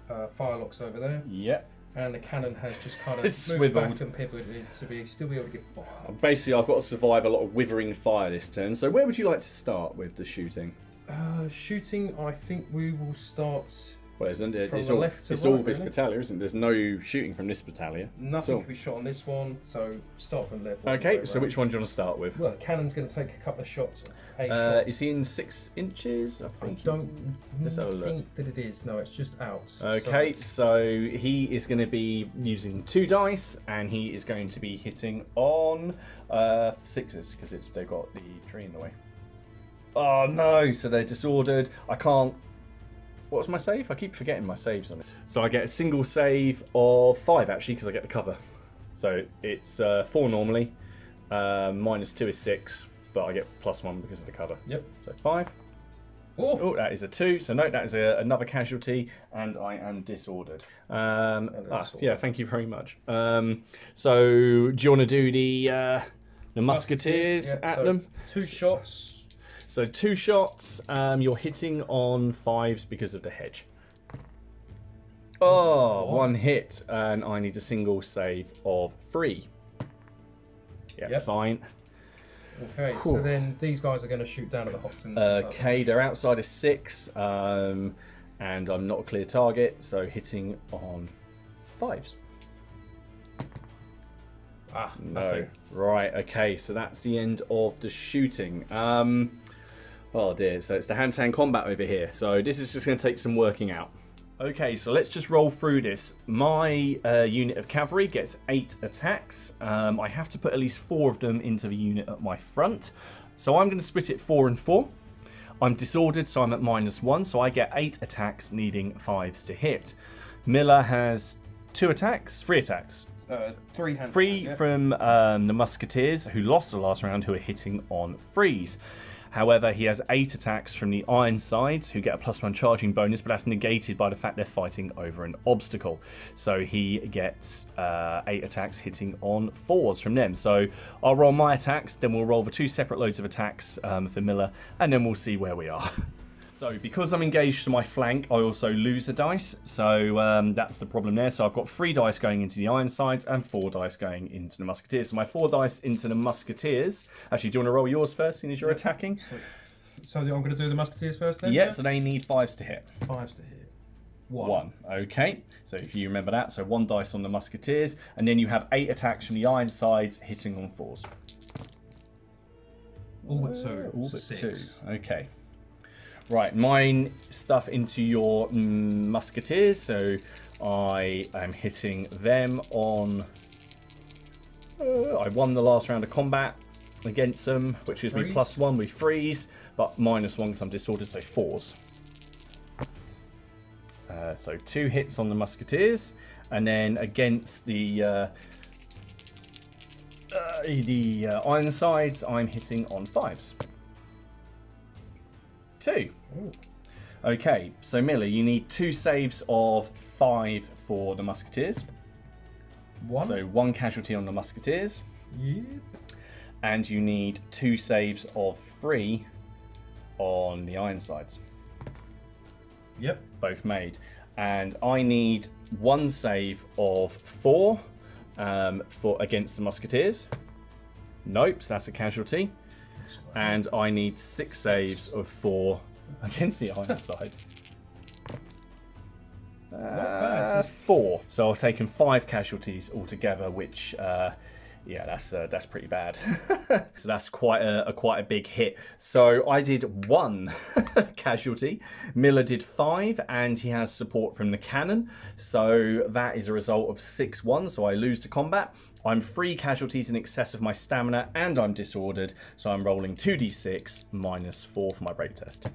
[SPEAKER 2] uh, firelocks over there.
[SPEAKER 1] Yep.
[SPEAKER 2] And the cannon has just kind of moved back and pivoted to be still be able to give fire.
[SPEAKER 1] Basically, I've got to survive a lot of withering fire this turn. So, where would you like to start with the shooting?
[SPEAKER 2] Uh, shooting, I think we will start.
[SPEAKER 1] Well, isn't it?
[SPEAKER 2] From
[SPEAKER 1] It's all,
[SPEAKER 2] left to
[SPEAKER 1] it's all this
[SPEAKER 2] really.
[SPEAKER 1] battalion, isn't it? There's no shooting from this battalion.
[SPEAKER 2] Nothing can be shot on this one, so start from left.
[SPEAKER 1] Okay, so which one do you want to start with?
[SPEAKER 2] Well, the cannon's going to take a couple of shots.
[SPEAKER 1] Uh,
[SPEAKER 2] shot.
[SPEAKER 1] is he in six inches? I
[SPEAKER 2] I
[SPEAKER 1] think. he-
[SPEAKER 2] don't
[SPEAKER 1] Let's have a look.
[SPEAKER 2] think that it is. No, it's just out.
[SPEAKER 1] Okay,
[SPEAKER 2] So,
[SPEAKER 1] so he is going to be using two dice, and he is going to be hitting on uh, sixes because it's they've got the tree in the way. Oh no! So they're disordered. I can't. What's my save? I keep forgetting my saves on it. So I get a single save of five actually because I get the cover. So it's uh, four normally. Uh, minus two is six, but I get plus one because of the cover.
[SPEAKER 2] Yep.
[SPEAKER 1] So five.
[SPEAKER 2] Oh,
[SPEAKER 1] Oh, that is a two. So no, that is a, another casualty, and I am disordered. Um,
[SPEAKER 2] And
[SPEAKER 1] ah,
[SPEAKER 2] disordered.
[SPEAKER 1] yeah, thank you very much. Um, so do you want to do the uh, the musketeers
[SPEAKER 2] yeah,
[SPEAKER 1] at
[SPEAKER 2] so
[SPEAKER 1] them?
[SPEAKER 2] Two shots.
[SPEAKER 1] So two shots. Um, you're hitting on fives because of the hedge. Oh,
[SPEAKER 2] What?
[SPEAKER 1] one hit, and I need a single save of three. Yeah,
[SPEAKER 2] Yep.
[SPEAKER 1] fine.
[SPEAKER 2] Okay, so then these guys are going to shoot down at the Hoptons.
[SPEAKER 1] Okay, they're outside of six, um, and I'm not a clear target, so hitting on fives.
[SPEAKER 2] Ah,
[SPEAKER 1] No.
[SPEAKER 2] nothing.
[SPEAKER 1] Right, okay, so that's the end of the shooting. Um, oh dear, so it's the hand to hand combat over here. So this is just going to take some working out. Okay, so let's just roll through this. My uh, unit of cavalry gets eight attacks. Um, I have to put at least four of them into the unit at my front. So I'm going to split it four and four. I'm disordered, so I'm at minus one, so I get eight attacks, needing fives to hit. Miller has two attacks, three attacks.
[SPEAKER 2] Uh, three hand.
[SPEAKER 1] Three
[SPEAKER 2] yeah.
[SPEAKER 1] from um, the Musketeers, who lost the last round, who are hitting on freeze. However, he has eight attacks from the Ironsides, who get a plus one charging bonus, but that's negated by the fact they're fighting over an obstacle. So he gets uh, eight attacks hitting on fours from them. So I'll roll my attacks, then we'll roll the two separate loads of attacks um, for Miller, and then we'll see where we are. So because I'm engaged to my flank, I also lose a dice. So um, that's the problem there. So I've got three dice going into the Ironsides and four dice going into the Musketeers. So my four dice into the Musketeers. Actually, do you want to roll yours first, seeing as you're attacking?
[SPEAKER 2] So I'm going to do the Musketeers first then?
[SPEAKER 1] Yeah, so they need fives to hit.
[SPEAKER 2] Fives to hit. One.
[SPEAKER 1] One. Okay. So if you remember that, so one dice on the Musketeers, and then you have eight attacks from the Ironsides hitting on fours.
[SPEAKER 2] All but two.
[SPEAKER 1] All but
[SPEAKER 2] six.
[SPEAKER 1] two. Okay. Right, mine stuff into your mm, musketeers, so I am hitting them on. Uh, I won the last round of combat against them, which gives me plus one We freeze, but minus one because I'm disordered, so fours. Uh, so two hits on the musketeers, and then against the uh, uh, the uh, Ironsides, I'm hitting on fives. Two. Okay, so Miller, you need two saves of five for the Musketeers.
[SPEAKER 2] One.
[SPEAKER 1] So one casualty on the Musketeers,
[SPEAKER 2] Yep.
[SPEAKER 1] and you need two saves of three on the Ironsides.
[SPEAKER 2] Yep.
[SPEAKER 1] both made. And I need one save of four um, for against the Musketeers. Nope, so that's a casualty. And I need six saves of four against the Ironsides.
[SPEAKER 2] bad.
[SPEAKER 1] Uh, four. So I've taken five casualties altogether, which uh, yeah, that's uh, that's pretty bad. so that's quite a, a quite a big hit. So I did one casualty. Miller did five, and he has support from the cannon. So that is a result of six one. So I lose to combat. I'm three casualties in excess of my stamina, and I'm disordered. So I'm rolling two d6 minus four for my break test.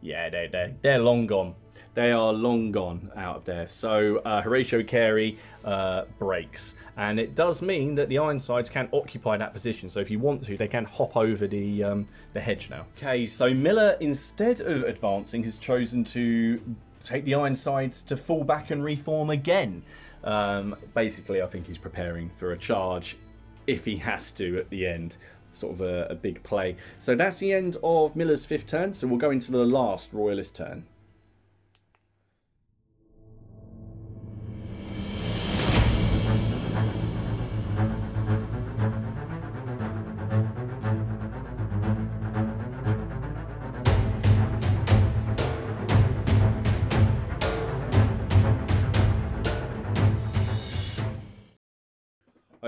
[SPEAKER 1] Yeah, they they they're long gone. They are long gone out of there. So uh, Horatio Carey uh, breaks, and it does mean that the Ironsides can occupy that position. So if you want to, they can hop over the um, the hedge now. Okay, so Miller instead of advancing has chosen to take the Ironsides to fall back and reform again. Um, basically, I think he's preparing for a charge if he has to at the end sort of a, a big play. So that's the end of Miller's fifth turn. So we'll go into the last Royalist turn.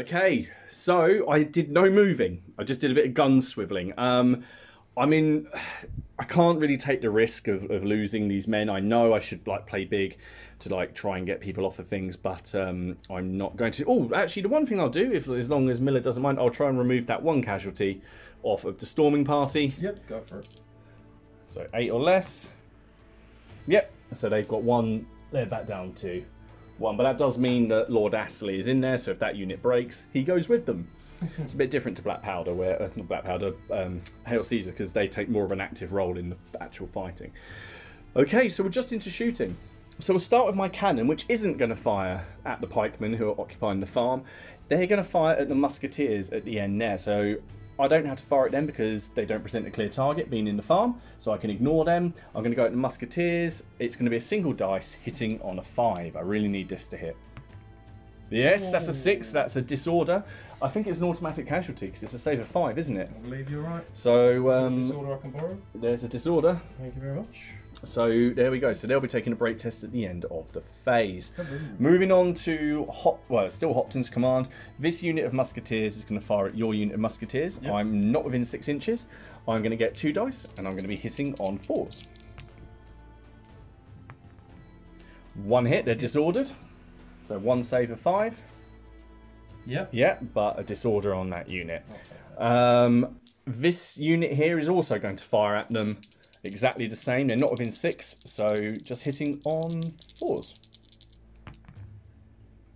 [SPEAKER 1] Okay, so I did no moving. I just did a bit of gun swiveling. Um, I mean, I can't really take the risk of, of losing these men. I know I should like play big to like try and get people off of things, but um, I'm not going to. Oh, actually, the one thing I'll do, if as long as Miller doesn't mind, I'll try and remove that one casualty off of the storming party.
[SPEAKER 2] Yep. Go for it.
[SPEAKER 1] So eight or less. Yep. So they've got one. They're back down to one, but that does mean that Lord Astley is in there. So if that unit breaks, he goes with them. it's a bit different to Black Powder, where uh, not Black Powder, um, Hail Caesar, because they take more of an active role in the actual fighting. Okay, so we're just into shooting. So we'll start with my cannon, which isn't going to fire at the pikemen who are occupying the farm. They're going to fire at the musketeers at the end there. So I don't have to fire at them because they don't present a clear target being in the farm, so I can ignore them. I'm going to go at the musketeers. It's going to be a single dice hitting on a five. I really need this to hit. Yes, that's a six. That's a disorder. I think it's an automatic casualty because it's a save of five, isn't it?
[SPEAKER 2] I believe you're right.
[SPEAKER 1] So um,
[SPEAKER 2] Disorder I can borrow.
[SPEAKER 1] there's a disorder.
[SPEAKER 2] Thank you very much.
[SPEAKER 1] So there we go. So they'll be taking a break test at the end of the phase. Moving on to Hop, well, still Hopton's command. This unit of musketeers is going to fire at your unit of musketeers.
[SPEAKER 2] Yep.
[SPEAKER 1] I'm not within six inches. I'm going to get two dice, and I'm going to be hitting on fours. One hit, they're disordered. So one save of five.
[SPEAKER 2] Yep.
[SPEAKER 1] Yeah, but a disorder on that unit.
[SPEAKER 2] I'll take that.
[SPEAKER 1] Um, this unit here is also going to fire at them exactly the same. They're not within six, so just hitting on fours.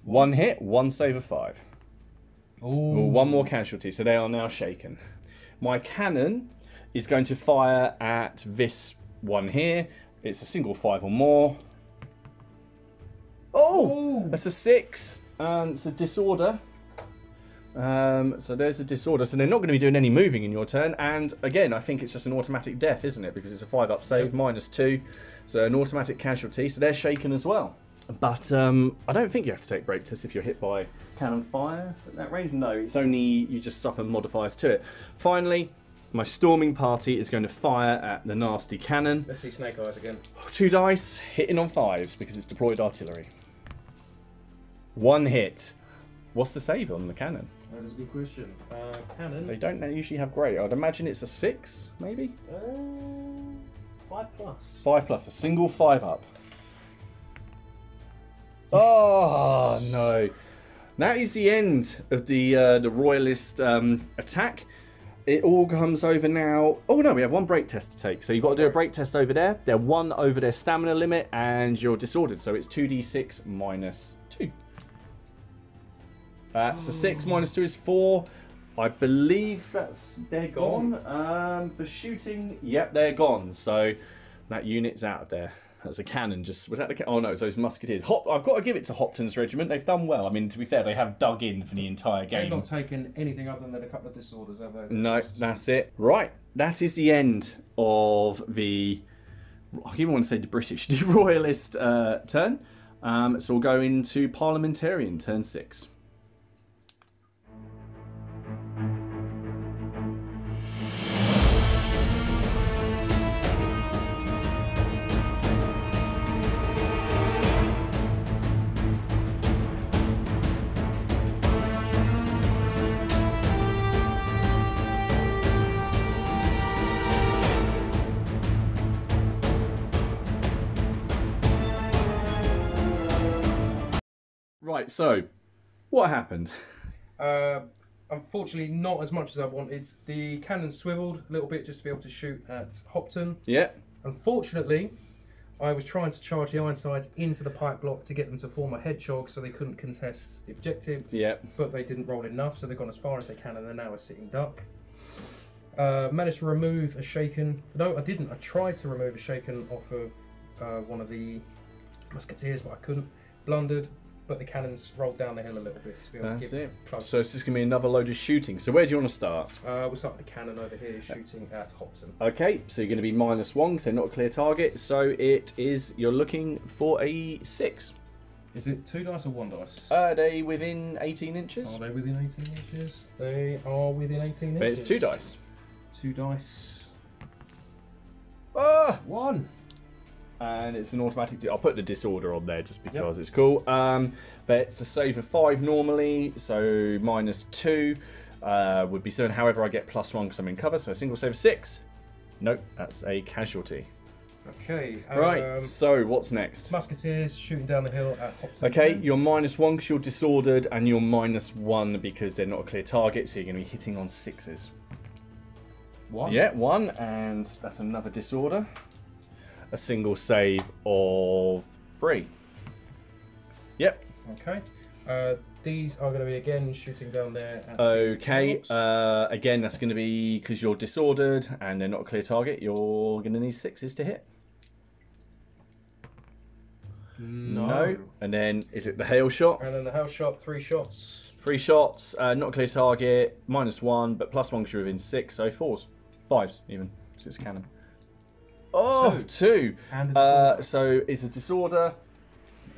[SPEAKER 1] One hit, one save of five.
[SPEAKER 2] Ooh.
[SPEAKER 1] Ooh, one more casualty, so they are now shaken. My cannon is going to fire at this one here. It's a single five or more. Oh,
[SPEAKER 2] Ooh.
[SPEAKER 1] that's a six. and it's a disorder. Um, so there's a disorder. So they're not going to be doing any moving in your turn. And again, I think it's just an automatic death, isn't it? Because it's a five up save, minus two. So an automatic casualty. So they're shaken as well. But um, I don't think you have to take break tests if you're hit by cannon fire at that range. No, it's only you just suffer modifiers to it. Finally, my storming party is going to fire at the nasty cannon.
[SPEAKER 2] Let's see Snake Eyes again.
[SPEAKER 1] Two dice, hitting on fives because it's deployed artillery. One hit. What's the save on the cannon?
[SPEAKER 2] That is a good question. Uh, cannon.
[SPEAKER 1] They don't usually have great. I'd imagine it's a six, maybe?
[SPEAKER 2] Uh, five plus.
[SPEAKER 1] Five plus, a single five up. Oh no! That is the end of the uh, the royalist um, attack. It all comes over now. Oh no, we have one break test to take. So you've got to do a break test over there. They're one over their stamina limit, and you're disordered. So it's two d six minus two. That's a six minus two is four. I believe that's they're gone. Um, for shooting, yep, they're gone. So that unit's out of there. That's a cannon. Just was that the? Ca- oh no, it's those musketeers. Hop. I've got to give it to Hopton's regiment. They've done well. I mean, to be fair, they have dug in for the entire game.
[SPEAKER 2] They've
[SPEAKER 1] game.
[SPEAKER 2] not taken anything other than a couple of disorders, have they?
[SPEAKER 1] No, that's it. Right, that is the end of the. I even want to say the British, the Royalist uh, turn. Um, so we'll go into Parliamentarian turn six. Right, so what happened?
[SPEAKER 2] Uh, unfortunately, not as much as I wanted. The cannon swiveled a little bit just to be able to shoot at Hopton.
[SPEAKER 1] Yeah,
[SPEAKER 2] Unfortunately, I was trying to charge the Ironsides into the pike block to get them to form a hedgehog so they couldn't contest the objective,
[SPEAKER 1] yeah,
[SPEAKER 2] but they didn't roll enough, so they've gone as far as they can and they're now a sitting duck. Uh, managed to remove a shaken. No, I didn't. I tried to remove a shaken off of uh, one of the musketeers, but I couldn't. Blundered, but the cannons rolled down the hill a little bit to be able
[SPEAKER 1] that's
[SPEAKER 2] to give
[SPEAKER 1] it.
[SPEAKER 2] close.
[SPEAKER 1] So it's just going to be another load of shooting. So where do you want to start?
[SPEAKER 2] Uh, we'll start with the cannon over here shooting at Hopton.
[SPEAKER 1] Okay, so you're going to be minus one, so not a clear target. So it is, you're looking for a six.
[SPEAKER 2] Is it two dice or one dice?
[SPEAKER 1] Are they within 18 inches?
[SPEAKER 2] Are they within 18 inches? They are within 18
[SPEAKER 1] But
[SPEAKER 2] inches.
[SPEAKER 1] it's two dice.
[SPEAKER 2] Two dice.
[SPEAKER 1] Ah!
[SPEAKER 2] One.
[SPEAKER 1] And it's an automatic. I'll put the disorder on there just because it's cool. Um, that's a save of five normally, so minus two uh, would be seven. However, I get plus one because I'm in cover, so a single save of six. Nope, that's a casualty.
[SPEAKER 2] Okay.
[SPEAKER 1] right,
[SPEAKER 2] Um,
[SPEAKER 1] so what's next?
[SPEAKER 2] Musketeers shooting down the hill at Hopton.
[SPEAKER 1] Okay, you're minus one because you're disordered, and you're minus one because they're not a clear target, so you're going to be hitting on sixes.
[SPEAKER 2] One.
[SPEAKER 1] Yeah, one, and that's another disorder. A single save of three. Yep.
[SPEAKER 2] Okay. Uh, these are going to be again shooting down there. At
[SPEAKER 1] Okay.
[SPEAKER 2] Orcs.
[SPEAKER 1] Uh, again, that's going to be because you're disordered and they're not a clear target. You're going to need sixes to hit.
[SPEAKER 2] no.
[SPEAKER 1] And then is it the hail shot?
[SPEAKER 2] And then the house shot, three shots.
[SPEAKER 1] Three shots. Uh, not a clear target. Minus one, but plus one because you're within six. So fours, fives even. Because it's cannon. Oh, two.
[SPEAKER 2] A
[SPEAKER 1] Uh, so it's a disorder.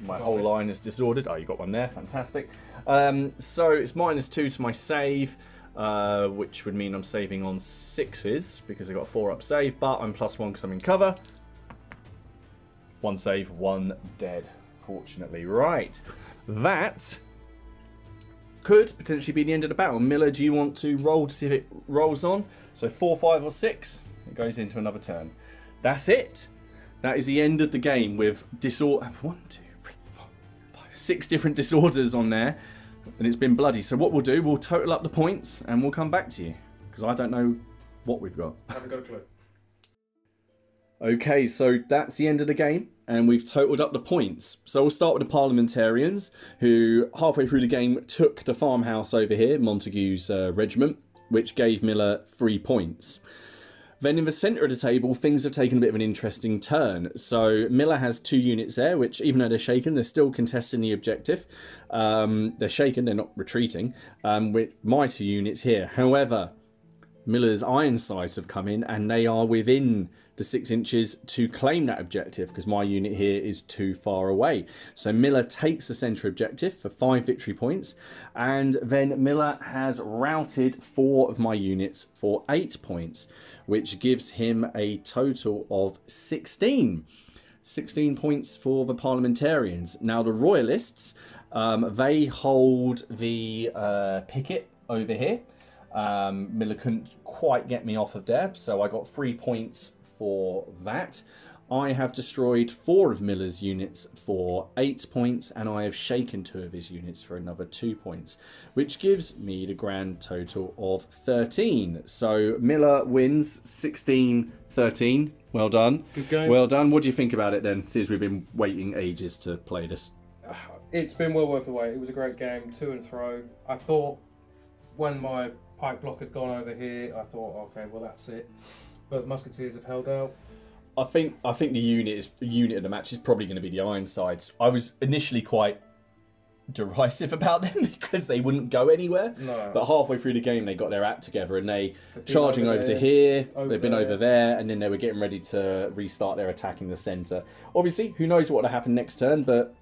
[SPEAKER 1] My whole
[SPEAKER 2] it.
[SPEAKER 1] line is disordered. Oh, you got one there. Fantastic. Um, so it's minus two to my save, uh, which would mean I'm saving on sixes because I got a four up save, but I'm plus one because I'm in cover. One save, one dead, fortunately. Right. That could potentially be the end of the battle. Miller, do you want to roll to see if it rolls on? So four, five, or six. It goes into another turn. That's it. That is the end of the game with disorder. One, two, three, four, five, six different disorders on there, and it's been bloody. So what we'll do, we'll total up the points and we'll come back to you because I don't know what we've got.
[SPEAKER 2] haven't got a clue.
[SPEAKER 1] Okay, so that's the end of the game, and we've totaled up the points. So we'll start with the parliamentarians, who halfway through the game took the farmhouse over here, Montague's uh, regiment, which gave Miller three points. Then in the centre of the table, things have taken a bit of an interesting turn. So Miller has two units there, which even though they're shaken, they're still contesting the objective. Um, they're shaken, they're not retreating. Um, with my two units here, however, Miller's iron Ironsides have come in and they are within the six inches to claim that objective because my unit here is too far away. So Miller takes the centre objective for five victory points, and then Miller has routed four of my units for eight points, which gives him a total of 16. 16 points for the parliamentarians. Now, the royalists, um, they hold the uh, picket over here. Um, Miller couldn't quite get me off of there, so I got three points for that. I have destroyed four of Miller's units for eight points, and I have shaken two of his units for another two points, which gives me the grand total of 13. So Miller wins 16 13. Well done.
[SPEAKER 2] Good game.
[SPEAKER 1] Well done. What do you think about it then, since we've been waiting ages to play this?
[SPEAKER 2] It's been well worth the wait. It was a great game, to and fro. I thought when my pike block had gone over here, I thought, okay, well that's it. But Musketeers have held out.
[SPEAKER 1] I think I think the unit is unit of the match is probably going to be the Ironsides. I was initially quite derisive about them because they wouldn't go anywhere.
[SPEAKER 2] No.
[SPEAKER 1] But halfway through the game, they got their act together and they charging
[SPEAKER 2] over
[SPEAKER 1] over, to here.
[SPEAKER 2] over
[SPEAKER 1] they've been
[SPEAKER 2] there.
[SPEAKER 1] over there, and then they were getting ready to restart their attack in the centre. Obviously, who knows what will happen next turn, but.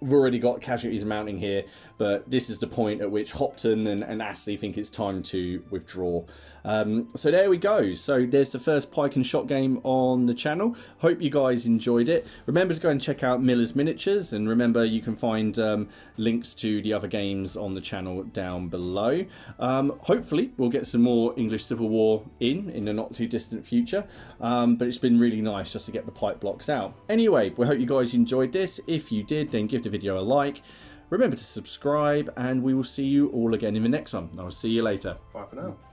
[SPEAKER 1] We've already got casualties mounting here, but this is the point at which Hopton and, and Astley think it's time to withdraw. Um, so there we go. So there's the first Pike and Shotte game on the channel. Hope you guys enjoyed it. Remember to go and check out Miller's Miniatures, and remember you can find um, links to the other games on the channel down below. Um, hopefully, we'll get some more English Civil War in in the not too distant future. Um, but it's been really nice just to get the pike blocks out. Anyway, we hope you guys enjoyed this. If you did, then give the video a like. Remember to subscribe, and we will see you all again in the next one. I'll see you later.
[SPEAKER 2] Bye for now.